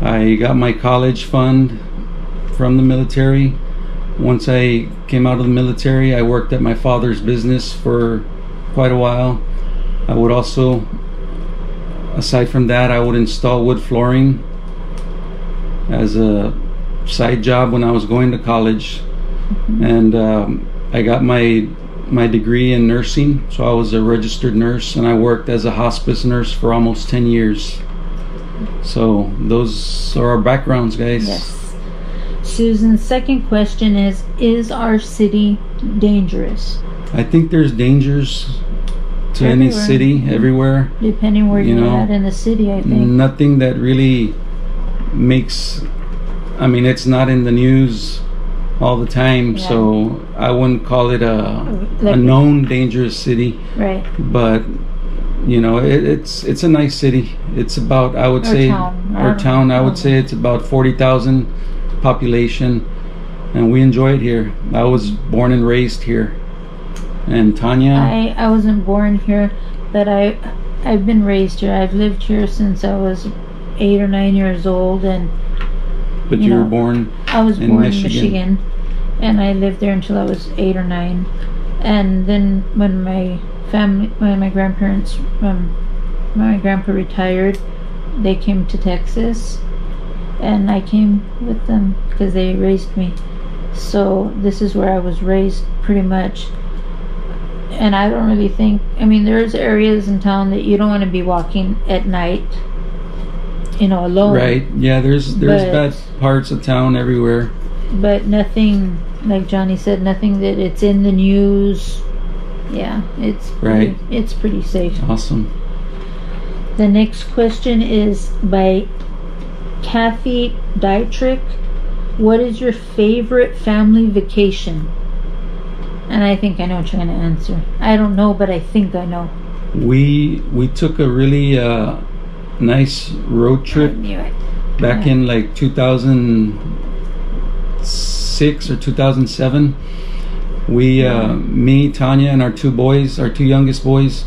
I got my college fund from the military. Once I came out of the military, I worked at my father's business for quite a while. I would also, aside from that, I would install wood flooring as a side job when I was going to college, and um, I got my my degree in nursing. So I was a registered nurse, and I worked as a hospice nurse for almost ten years. So those are our backgrounds, guys. Yes. Susan's second question is Is our city dangerous? I think there's dangers to any Everywhere. city, everywhere. Depending where You are at in the city, I think. Nothing that really makes. I mean, it's not in the news all the time, Yeah. so I wouldn't call it a, Like- a known dangerous city. Right. But you know, it, it's it's a nice city. It's about I would Or say town. Or town. I would say it's about forty thousand population, and we enjoy it here. I was born and raised here, and Tanya. I, I wasn't born here, but I I've been raised here. I've lived here since I was eight or nine years old, and but you you, were born I was In born Michigan. in Michigan, and I lived there until I was eight or nine. And then when my family, when my grandparents, um, my grandpa retired, they came to Texas, and I came with them because they raised me. So this is where I was raised, pretty much. And I don't really think. I mean, there's areas in town that you don't want to be walking at night. You know, alone right. Yeah, there's there's But- bad parts of town everywhere. but nothing like Johnny said, nothing that it's in the news. Yeah, it's pretty, Right. It's pretty safe. Awesome. The next question is by Kathy Dietrich. What is your favorite family vacation? And I think I know what you're going to answer. I don't know, but I think I know. We we took a really uh, nice road trip back Yeah. in like 2006 or 2007 we uh, me tanya and our two boys our two youngest boys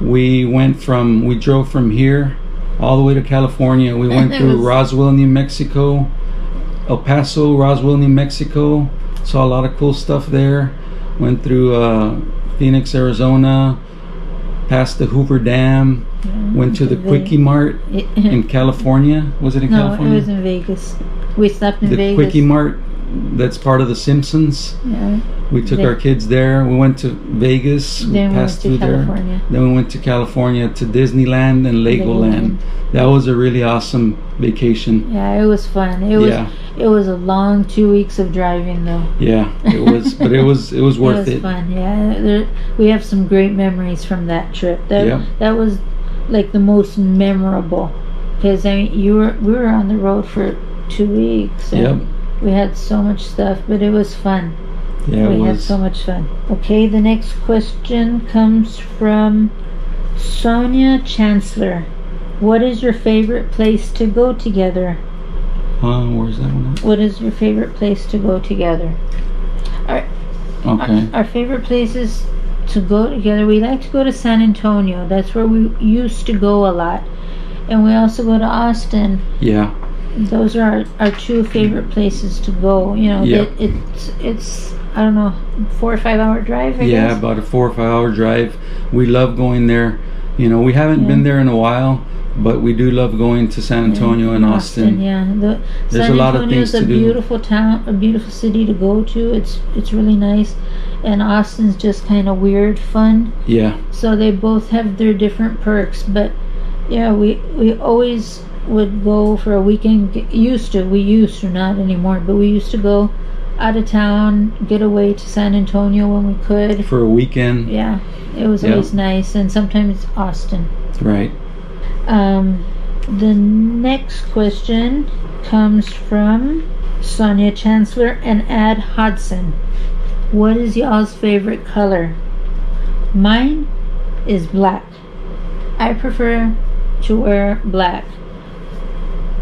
we went from we drove from here all the way to california. We went [LAUGHS] through roswell new mexico el paso roswell new mexico saw a lot of cool stuff there. Went through uh, phoenix arizona past the hoover dam went to the quickie mart [LAUGHS] in california. Was it in no, california? it was in Vegas. We stopped in the Vegas. Quickie Mart that's part of the Simpsons. Yeah. We took Ve- our kids there. We went to Vegas. we Then we went passed to through California. there. Then we went to California to Disneyland and Legoland. That was a really awesome vacation. Yeah, it was fun. It was Yeah. it was a long two weeks of driving though. Yeah, it was, [LAUGHS] but it was it was worth it was it. fun. Yeah, there, we have some great memories from that trip. That Yeah. that was like the most memorable because I mean you were we were on the road for two weeks. Yep. We had so much stuff, but it was fun. Yeah, we had so much fun. Okay, the next question comes from Sonia Chancellor. What is your favorite place to go together? Uh, where's that one? What is your favorite place to go together? At? Okay. Our, our favorite places to go together, we like to go to San Antonio. That's where we used to go a lot. And we also go to Austin. Yeah. Those are our, our two favorite places to go. You know, Yeah. it, it's, it's, I don't know, four or five hour drive, I Yeah, guess. about a four or five hour drive. We love going there. You know, we haven't Yeah. been there in a while, but we do love going to San Antonio and Austin. Yeah, the, There's San a lot of Antonio is things a to do. beautiful town, a beautiful city to go to. It's it's really nice, and Austin's just kind of weird fun. Yeah. So they both have their different perks. But yeah, we we always would go for a weekend. Get- Used to we used to not anymore, but we used to go out of town, get away to San Antonio when we could. For a weekend. Yeah, it was Yeah. always nice, and sometimes Austin. Right. Um, the next question comes from Sonia Chancellor and Ad Hodson. What is y'all's favorite color? Mine is black. I prefer to wear black.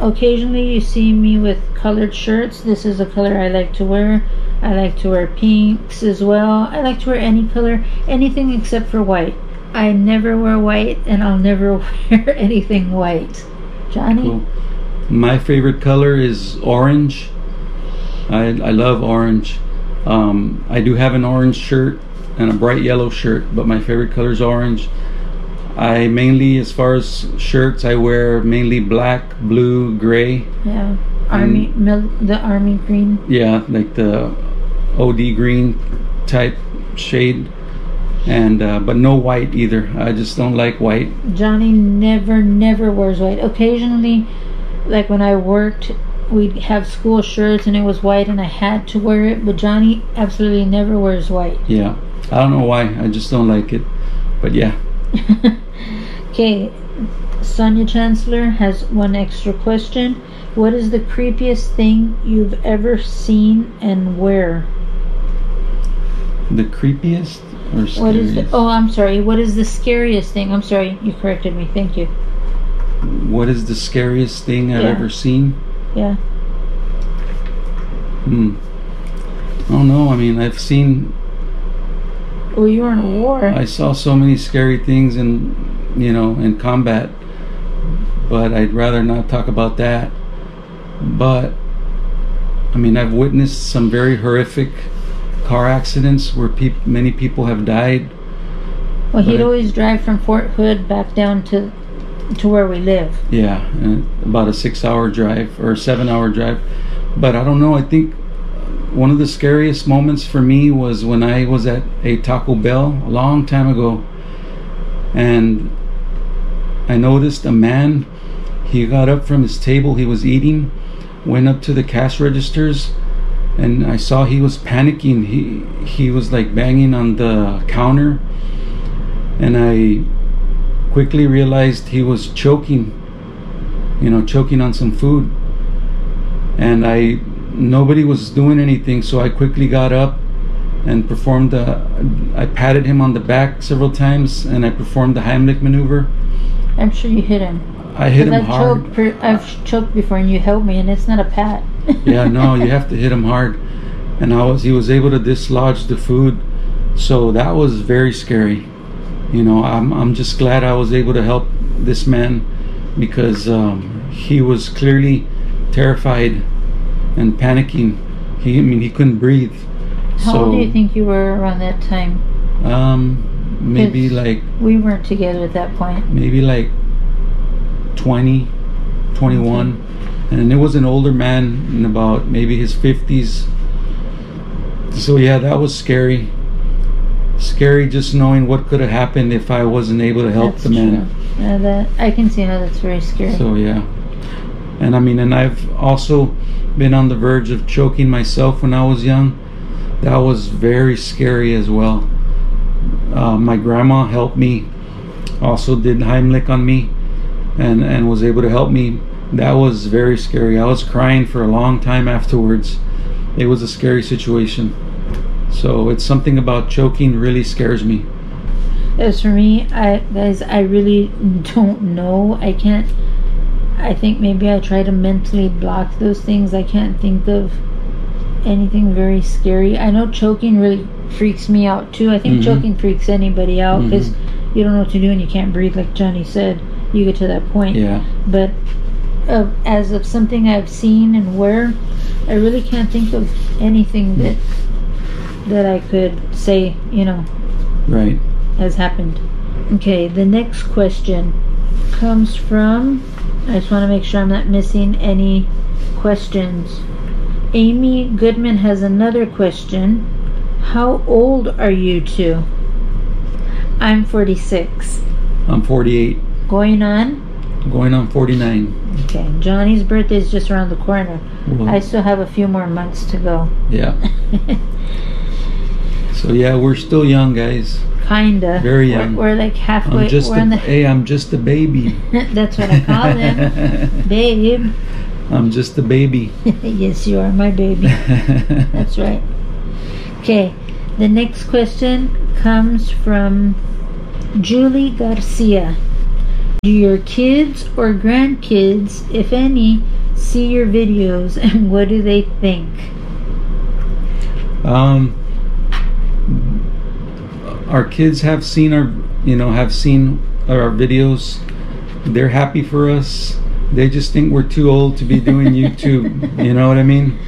Occasionally, you see me with colored shirts. This is a color I like to wear. I like to wear pinks as well. I like to wear any color, anything except for white. I never wear white, and I'll never [LAUGHS] wear anything white. Johnny? Cool. My favorite color is orange. I, I love orange. Um, I do have an orange shirt and a bright yellow shirt, but my favorite color is orange. I mainly, as far as shirts, I wear mainly black, blue, gray. Yeah. Army, mil- the army green. Yeah, like the OD green type shade, and uh, but no white either. I just don't like white. Johnny never, never wears white. Occasionally, like when I worked, we'd have school shirts and it was white and I had to wear it, but Johnny absolutely never wears white. Yeah, I don't know why. I just don't like it. But yeah, [LAUGHS] Okay, Sonia Chancellor has one extra question. What is the creepiest thing you've ever seen and where? The creepiest or scariest? What is the, oh, I'm sorry. What is the scariest thing? I'm sorry. You corrected me. Thank you. What is the scariest thing I've Yeah. ever seen? Yeah. Hmm. I don't know. I mean, I've seen, Well, you were in a war. I saw so many scary things in, you know, in combat, but I'd rather not talk about that. But, I mean, I've witnessed some very horrific car accidents where peop- many people have died. well, he'd always drive from Fort Hood back down to to where we live. Yeah, about a six-hour drive or a seven-hour drive. But I don't know. I think one of the scariest moments for me was when I was at a Taco Bell a long time ago, and I noticed a man. He got up from his table. He was eating, went up to the cash registers, and I saw he was panicking. He he was like banging on the counter, and I quickly realized he was choking you know choking on some food and i nobody was doing anything so i quickly got up and performed the i patted him on the back several times and i performed the heimlich maneuver I'm sure you hit him. i hit him I've hard choked. Per, I've choked before, and you helped me, and it's not a pat. [LAUGHS] yeah no you have to hit him hard and i was he was able to dislodge the food so that was very scary you know i'm, I'm just glad i was able to help this man because um, he was clearly terrified and panicking he i mean he couldn't breathe How so old do you think you were around that time? um maybe like We weren't together at that point. maybe like 20 21 and it was an older man in about maybe his 50s so yeah that was scary. Scary just knowing what could have happened if i wasn't able to help That's the man. true. Yeah, that I can see how that's very scary. so yeah. And i mean and i've also been on the verge of choking myself when i was young. That was very scary as well uh, my grandma helped me also did heimlich on me and and was able to help me that was very scary i was crying for a long time afterwards it was a scary situation so it's something about choking really scares me As for me, I guys, I really don't know. I can't. I think maybe I try to mentally block those things. I can't think of anything very scary. I know choking really freaks me out too. I think Mhm. choking freaks anybody out because you don't know what to do and you can't breathe. Like Johnny said, you get to that point. yeah But of, as of something I've seen and where, I really can't think of anything that that I could say. You know right has happened. Okay, the next question comes from. I just want to make sure I'm not missing any questions. Amy Goodman has another question. How old are you two? I'm 46. i'm 48 Going on? going on 49 Okay, Johnny's birthday is just around the corner. Well, I still have a few more months to go. yeah [LAUGHS] so yeah we're still young guys Kinda. Very We're- young. We're, like halfway. i'm just we're a, in the. hey i'm just a baby [LAUGHS] That's what I call him, [LAUGHS] babe. i'm just a baby yes, you are my baby. That's right. Okay, the next question comes from Julie Garcia. Do your kids or grandkids, if any, see your videos and [LAUGHS] what do they think? Um, our kids have seen our, you know, have seen our videos. They're happy for us. They just think we're too old to be doing [LAUGHS] YouTube. you know what I mean?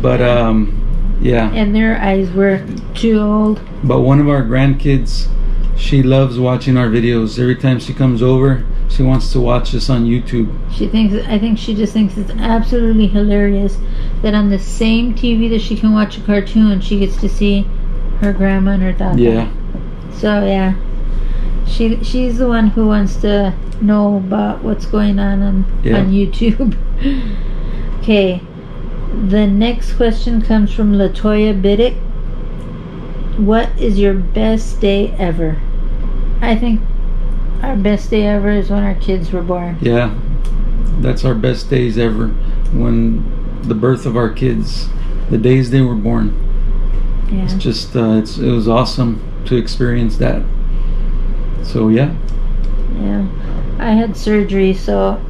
But um, yeah. And their eyes were too old. But one of our grandkids, she loves watching our videos. Every time she comes over, she wants to watch us on YouTube. She thinks, I think she just thinks it's absolutely hilarious that on the same TV that she can watch a cartoon, she gets to see her grandma and her tata. Yeah. So yeah, she she's the one who wants to know about what's going on on, Yeah. on YouTube. [LAUGHS] okay, the next question comes from Latoya Biddick. What is your best day ever? I think our best day ever is when our kids were born. Yeah, that's our best days ever. when the birth of our kids, the days they were born. Yeah. It's just uh, it's it was awesome to experience that. So yeah, Yeah. I had surgery, so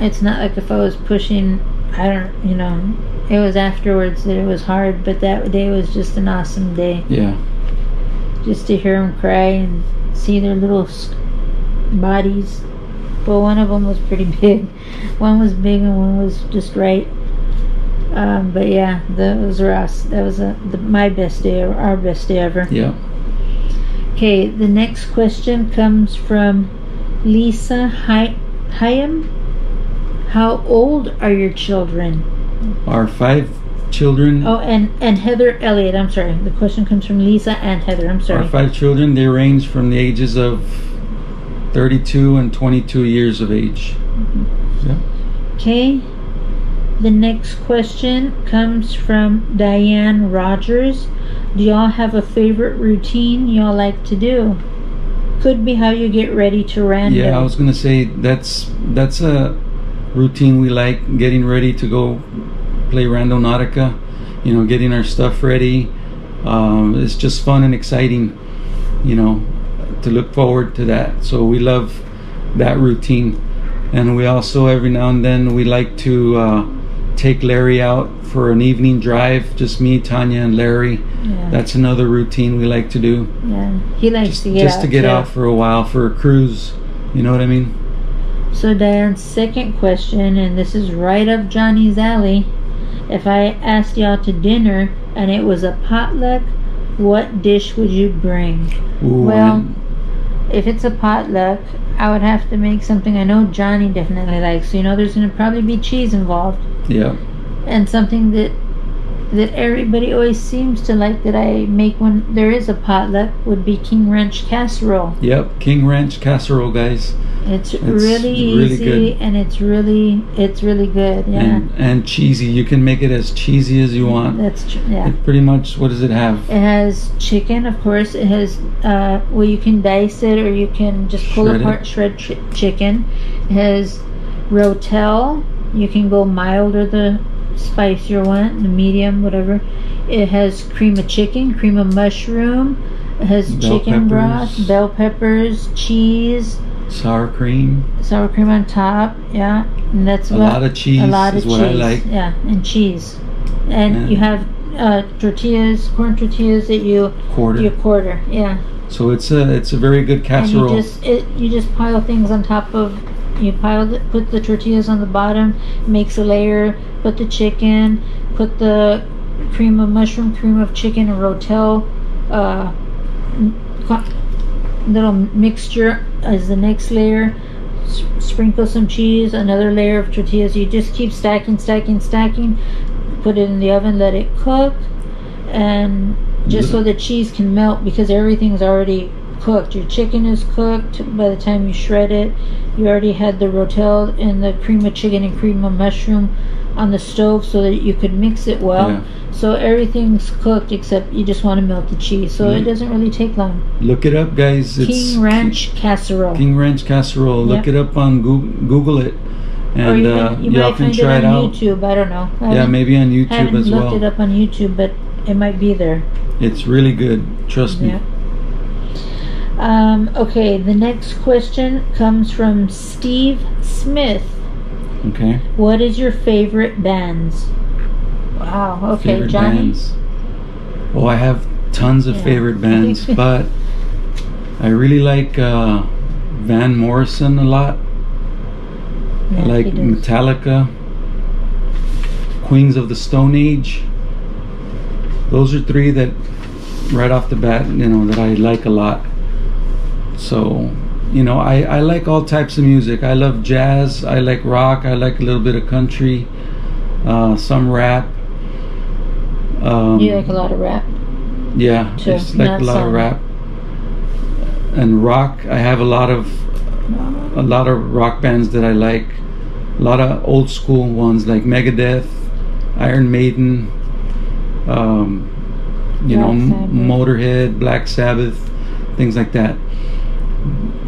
it's not like if I was pushing, I don't, you know, it was afterwards that it was hard, but that day was just an awesome day. yeah, Just to hear them cry and see their little bodies. But one of them was pretty [LAUGHS] big. One was big and one was just right. Um, but yeah, that was us. That was a, the, my best day, or our best day ever. yeah. Okay, the next question comes from Lisa Hy- Hyam. How old are your children? Our five children. Oh, and, and Heather Elliott. I'm sorry. The question comes from Lisa and Heather. I'm sorry. Our five children, they range from the ages of 32 and 22 years of age. Mm-hmm. Yeah. Okay. The next question comes from Diane Rogers. Do y'all have a favorite routine y'all like to do? Could be how you get ready to randonaut. Yeah, I was gonna say that's that's a routine we like. Getting ready to go play Randall Randonautica, you know, getting our stuff ready. Um, it's just fun and exciting, you know, to look forward to that. So we love that routine, and we also every now and then we like to uh, take Larry out for an evening drive. Just me, Tanya, and Larry. yeah. That's another routine we like to do. yeah. He likes Just, to get just out. to get too. out for a while for a cruise. You know what I mean? So Diane's second question, and this is right up Johnny's alley. If I asked y'all to dinner and it was a potluck, what dish would you bring? Ooh, Well, If it's a potluck, I would have to make something I know Johnny definitely likes. So you know there's gonna probably be cheese involved. yeah, And something that that everybody always seems to like that I make when there is a potluck would be King Ranch casserole. yep. King Ranch casserole, guys, It's, It's really really easy good. and it's really it's really good. Yeah. and and cheesy. You can make it as cheesy as you want. That's tr- yeah. It pretty much. What does it have? It has chicken, of course. It has uh, well, you can dice it or you can just pull Shred it. apart shred ch- chicken. It has rotel. You can go mild or the spicier one, the medium, whatever. It has cream of chicken, cream of mushroom. It has Bell chicken broth, bell peppers, cheese, Sour cream. sour cream on top. Yeah, and that's A what lot of cheese a lot is of what cheese. I like. Yeah, and cheese. And And- you have uh, tortillas, corn tortillas that you Quarter. you quarter. Yeah, So it's a it's a very good casserole. and you just it you just pile things on top of. You pile the, put the tortillas on the bottom, makes a layer. Put the chicken, put the cream of mushroom, cream of chicken, and rotel. Uh, little mixture as the next layer. S- sprinkle some cheese, another layer of tortillas. You just keep stacking, stacking, stacking. Put it in the oven, let it cook, and just so the cheese can melt because everything's already cooked. Your chicken is cooked by the time you shred it. You already had the rotel and the cream of chicken and cream of mushroom on the stove so that you could mix it well. Yeah. So everything's cooked except you just want to melt the cheese. So it doesn't really take long. Look it up, guys. It's King Ranch casserole. King Ranch casserole. Look it up on Google, Google it, or and you, uh, can, you y'all might find try it on out. YouTube. I don't know. I Yeah, maybe on YouTube haven't as looked it up on YouTube, but it might be there. It's really good. Trust me. Yeah. Um, okay, the next question comes from Steve Smith. Okay. What is your favorite bands? Wow. Okay, favorite Johnny. bands. Oh, I have tons of Yeah. favorite [LAUGHS] bands, but I really like uh, Van Morrison a lot. I like. Metallica, Queens of the Stone Age. Those are three that, right off the bat, you know, that I like a lot. So, you know, I, I like all types of music. I love jazz. I like rock. I like a little bit of country, uh, some rap. Um, You like a lot of rap. yeah, Sure, just like not a lot of some. rap and rock. I have a lot of a lot of rock bands that I like. A lot of old school ones like Megadeth, Iron Maiden, um, you know, Black M- Sabbath. Motorhead, Black Sabbath, things like that.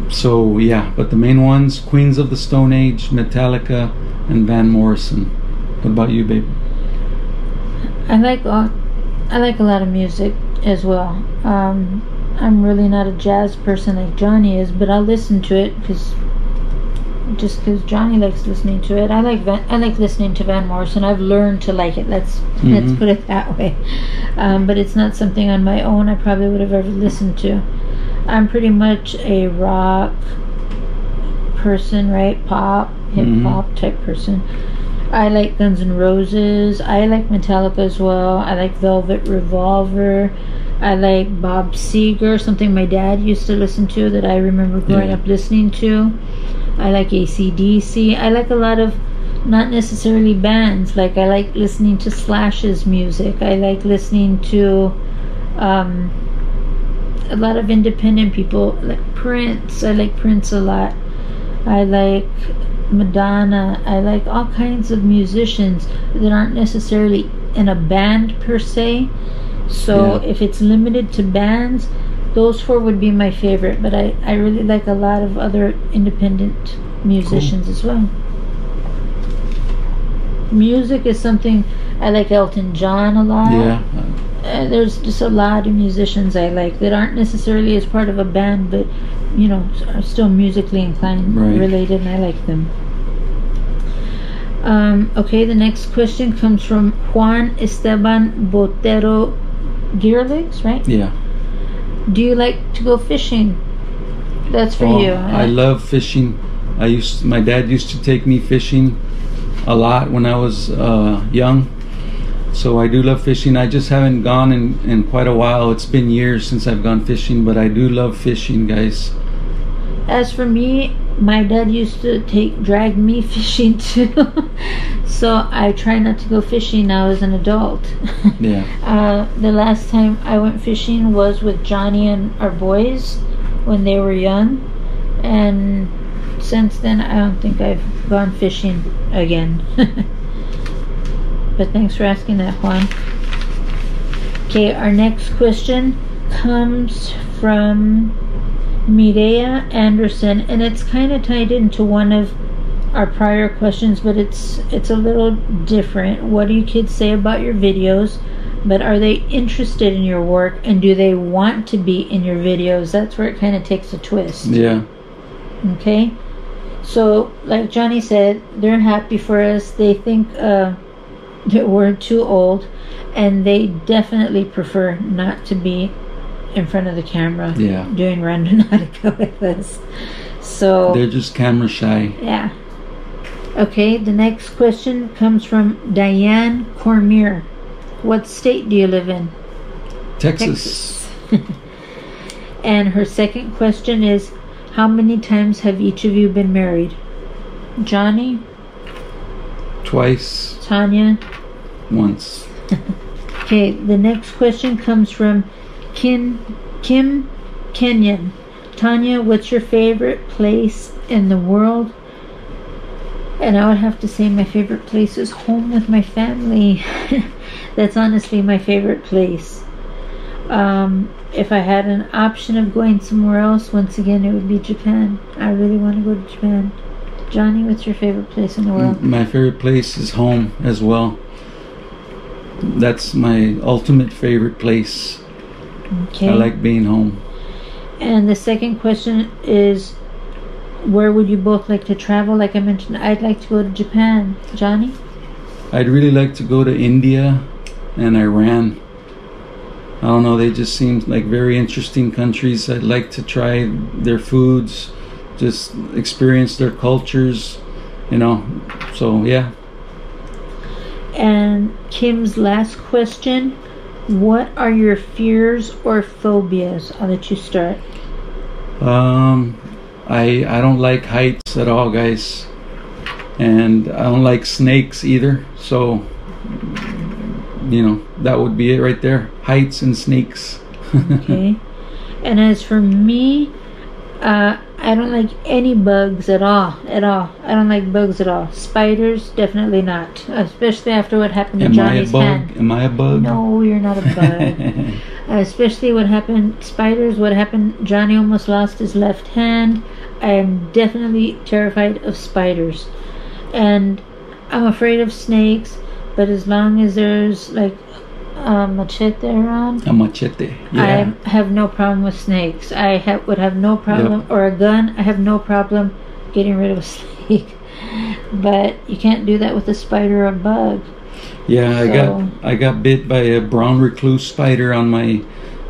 So yeah, but the main ones: Queens of the Stone Age, Metallica, and Van Morrison. What about you, babe? I like all, I like a lot of music as well. Um, I'm really not a jazz person like Johnny is, but I'll listen to it because just because Johnny likes listening to it. I like Van, I like listening to Van Morrison. I've learned to like it. Let's let's Mhm. put it that way. Um, but it's not something on my own I probably would have ever listened to. I'm pretty much a rock person, right? Pop, hip hop type person. I like Guns N' Roses. I like Metallica as well. I like Velvet Revolver. I like Bob Seger, something my dad used to listen to that I remember growing Yeah. up listening to. I like ACDC. I like a lot of not necessarily bands. Like I like listening to Slash's music. I like listening to um, a lot of independent people like Prince. I like Prince a lot. I like Madonna. I like all kinds of musicians that aren't necessarily in a band per se. So Yeah. if it's limited to bands, those four would be my favorite. But I, I really like a lot of other independent musicians as well. Music is something I like Elton John a lot. Yeah. Uh, there's just a lot of musicians I like that aren't necessarily as part of a band, but you know are still musically inclined, Right. related, and I like them. Um, okay, the next question comes from Juan Esteban Botero Gearlegs, right? Yeah. Do you like to go fishing? That's for Oh, you. I love fishing. I used my dad used to take me fishing a lot when I was uh, young. So I do love fishing. I just haven't gone in, in quite a while. It's been years since I've gone fishing, but I do love fishing, guys. As for me, my dad used to take drag me [LAUGHS] fishing too, so I try not to go fishing now as an adult. Yeah. [LAUGHS] Uh, the last time I went fishing was with Johnny and our boys when they were young, and since then I don't think I've gone fishing again. [LAUGHS] but thanks for asking that, Juan. Okay, our next question comes from Mireya Anderson, and it's kind of tied into one of our prior questions, but it's it's a little different. What do you kids say about your videos? But are they interested in your work, and do they want to be in your videos? That's where it kind of takes a twist. Yeah. Okay, so like Johnny said, they're happy for us. They think uh, that we're too old, and they definitely prefer not to be in front of the camera Yeah. doing Randonautica [LAUGHS] with us. So They're just camera shy. yeah. Okay, the next question comes from Diane Cormier. What state do you live in? Texas. [LAUGHS] And her second question is How many times have each of you been married? Johnny, Twice. Tanya. Once. [LAUGHS] Okay, the next question comes from Kim, Kim Kenyon. Tanya, what's your favorite place in the world? And I would have to say my favorite place is home with my family. [LAUGHS] That's honestly my favorite place. Um, if I had an option of going somewhere else, once again, it would be Japan. I really want to go to Japan. Johnny, what's your favorite place in the world? My favorite place is home as well. That's my ultimate favorite place. Okay. I like being home. And the second question is where would you both like to travel? Like I mentioned, I'd like to go to Japan. Johnny? I'd really like to go to India and Iran. I don't know, they just seem like very interesting countries. I'd like to try their foods, just experience their cultures, you know. So, yeah. And Kim's last question What are your fears or phobias? I'll let you start. Um I I don't like heights at all, guys. And I don't like snakes either. So, you know, that would be it right there. Heights and snakes. [LAUGHS] Okay. and as for me, uh, I don't like any bugs at all. At all. I don't like bugs at all. Spiders, definitely not. Especially after what happened to Am I a Johnny's bug? hand. Am I a bug? No, you're not a bug. [LAUGHS] Uh, especially what happened spiders what happened johnny almost lost his left hand i am definitely terrified of spiders and I'm afraid of snakes, but as long as there's like a machete around, A machete. Yeah. I have no problem with snakes. I ha- would have no problem, or a gun. I have no problem getting rid of a [LAUGHS] snake. but you can't do that with a spider or a bug. Yeah, I got I got bit by a brown recluse spider on my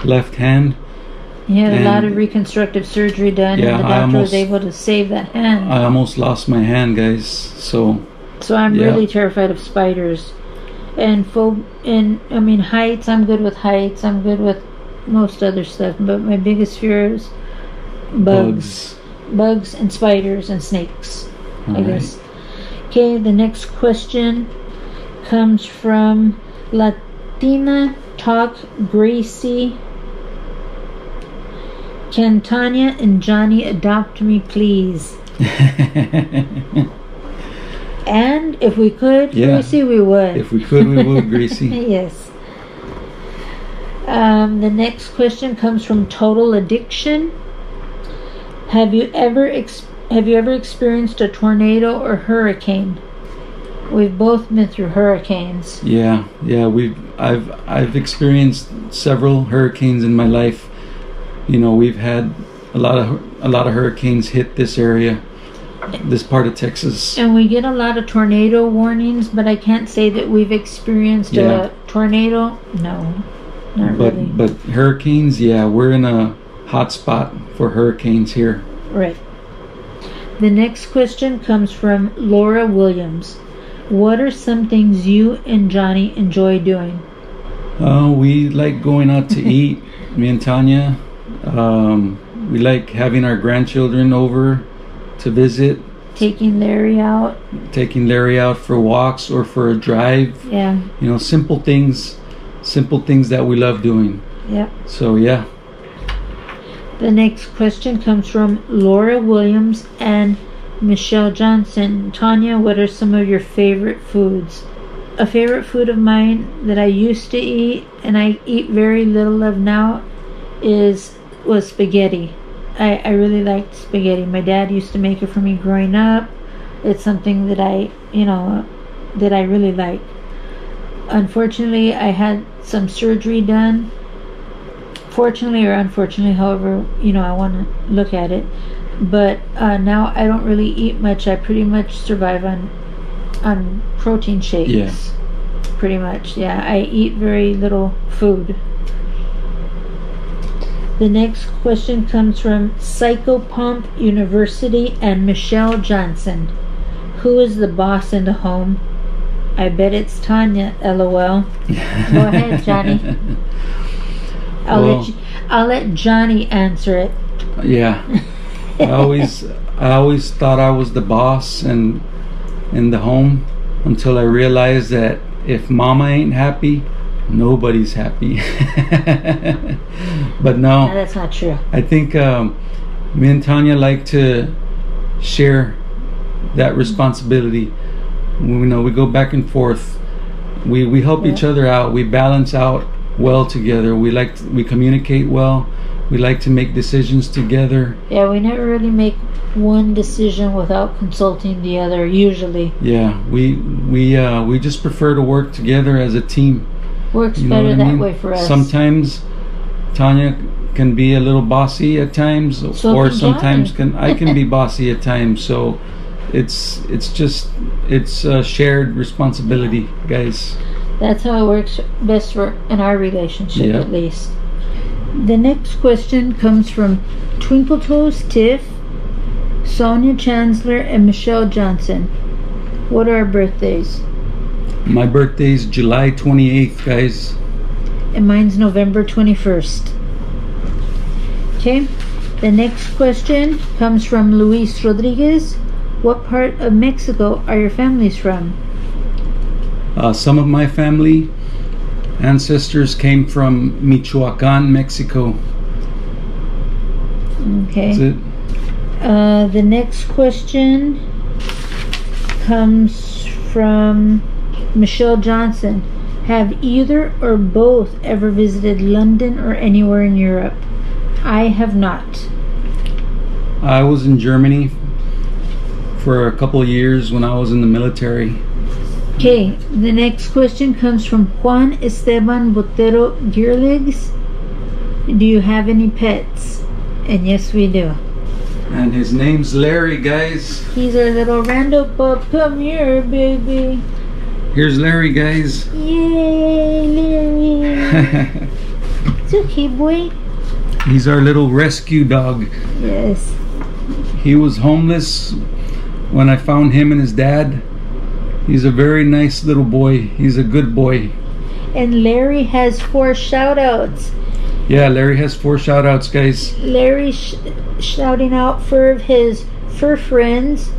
left hand. He had a lot of reconstructive surgery done, Yeah, and the doctor almost- was able to save that hand. I almost lost my hand, guys. So so I'm yeah. really terrified of spiders. And pho- and I mean heights. I'm good with heights. I'm good with most other stuff. But my biggest fear is bugs, bugs, and spiders and snakes. I Alright. guess. Okay, the next question comes from Latina Talk Gracie. Can Tanya and Johnny adopt me, please? [LAUGHS] And if we could, Yeah. Gracie, we would. if we could, we would, Gracie. [LAUGHS] yes. Um, the next question comes from Total Addiction. Have you ever ex- have you ever experienced a tornado or hurricane? We've both been through hurricanes. Yeah, yeah. We've I've I've experienced several hurricanes in my life. You know, we've had a lot of a lot of hurricanes hit this area, this part of Texas. And we get a lot of tornado warnings, but I can't say that we've experienced Yeah. a tornado. No, not But really. but hurricanes, yeah, we're in a hot spot for hurricanes here. Right. The next question comes from Laura Williams. What are some things you and Johnny enjoy doing? Uh, we like going out to [LAUGHS] eat. Me and Tanya. Um, we like having our grandchildren over to visit, Taking Larry out? taking Larry out for walks or for a drive. Yeah. You know, simple things, simple things that we love doing. Yep. So yeah, The next question comes from Laura Williams and Michelle Johnson. Tanya, what are some of your favorite foods? A favorite food of mine that I used to eat and I eat very little of now is was spaghetti. I, I really liked spaghetti. My dad used to make it for me growing up. It's something that I, you know, that I really like. Unfortunately, I had some surgery done fortunately or unfortunately, however you know I want to look at it. But uh, now I don't really eat much. I pretty much survive on on protein shakes. Yeah. Pretty much, yeah. I eat very little food. The next question comes from Psychopomp University and Michelle Johnson. Who is the boss in the home? I bet it's Tanya, lol. Go ahead, [LAUGHS] Johnny. I'll Well- let you, I'll let Johnny answer it. yeah. I [LAUGHS] always I always thought I was the boss and in the home until I realized that if mama ain't happy, nobody's happy. [LAUGHS] but No, no, that's not true. I think um, me and Tanya like to share that responsibility. We you know we go back and forth. We we help each other out. We balance out well together. We like we communicate well. We like to make decisions together. Yeah, we never really make one decision without consulting the other. Usually, Yeah, we we uh, we just prefer to work together as a team. Works You know better that mean? way for us. Sometimes Tanya can be a little bossy at times, So or can sometimes Johnny. can I can be bossy at times. So it's it's just it's a shared responsibility, guys. That's how it works best for in our relationship, Yeah. at least. The next question comes from Twinkle Toes Tiff, Sonia Chancellor, and Michelle Johnson. What are our birthdays? My birthday's July 28th, guys. and mine's November 21st. Okay, the next question comes from Luis Rodriguez. What part of Mexico are your families from? Uh, some of my family ancestors came from Michoacan, Mexico. Is Okay. it? Uh, the next question comes from Michelle Johnson. Have either or both ever visited London or anywhere in Europe? I have not. I was in Germany for a couple of years when I was in the military. Okay, the next question comes from Juan Esteban Botero Gearlegs. Do you have any pets? And yes, we do. And his name's Larry, guys. He's our little rando pup. Come here, baby. Here's Larry, guys. Yay, Larry. [LAUGHS] it's okay, boy. He's our little rescue dog. Yes. He was homeless when I found him and his dad. He's a very nice little boy. He's a good boy. And Larry has four shout outs. Yeah, Larry has four shout outs, guys. Larry sh- shouting out for his fur friends,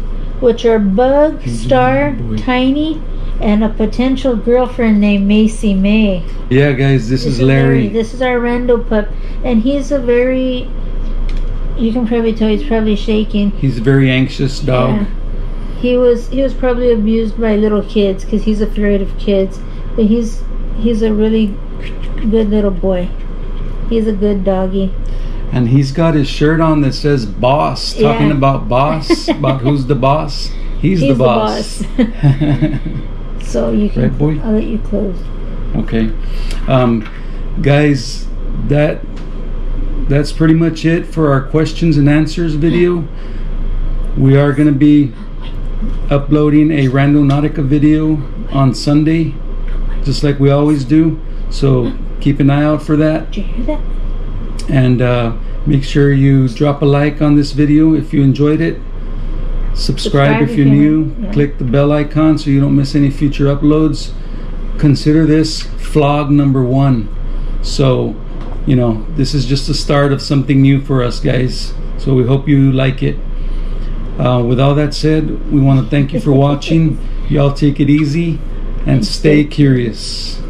which are Bug, Star. Tiny, and a potential girlfriend named Macy May. Yeah, guys, this, is Larry. This is our Rando pup, and he's a very. You can probably tell he's probably shaking. He's a very anxious dog. Yeah. He was he was probably abused by little kids because he's afraid of kids, but he's he's a really good little boy. He's a good doggy. And he's got his shirt on that says boss, talking Yeah. about [LAUGHS] boss, about who's the boss. He's, the He's the boss. [LAUGHS] [LAUGHS] So you can. Right, boy? I'll let you close. okay. Um, guys, that that's pretty much it for our questions and answers video. We are going to be uploading a Randonautica video on Sunday, just like we always do. So keep an eye out for that. Did you hear that? and uh, make sure you drop a like on this video if you enjoyed it subscribe, if you're new. Yeah. click the bell icon so you don't miss any future uploads. Consider this vlog number one. So you know this is just the start of something new for us guys. So we hope you like it. Uh, with all that said we want to thank you for watching. [LAUGHS] Y'all take it easy and stay curious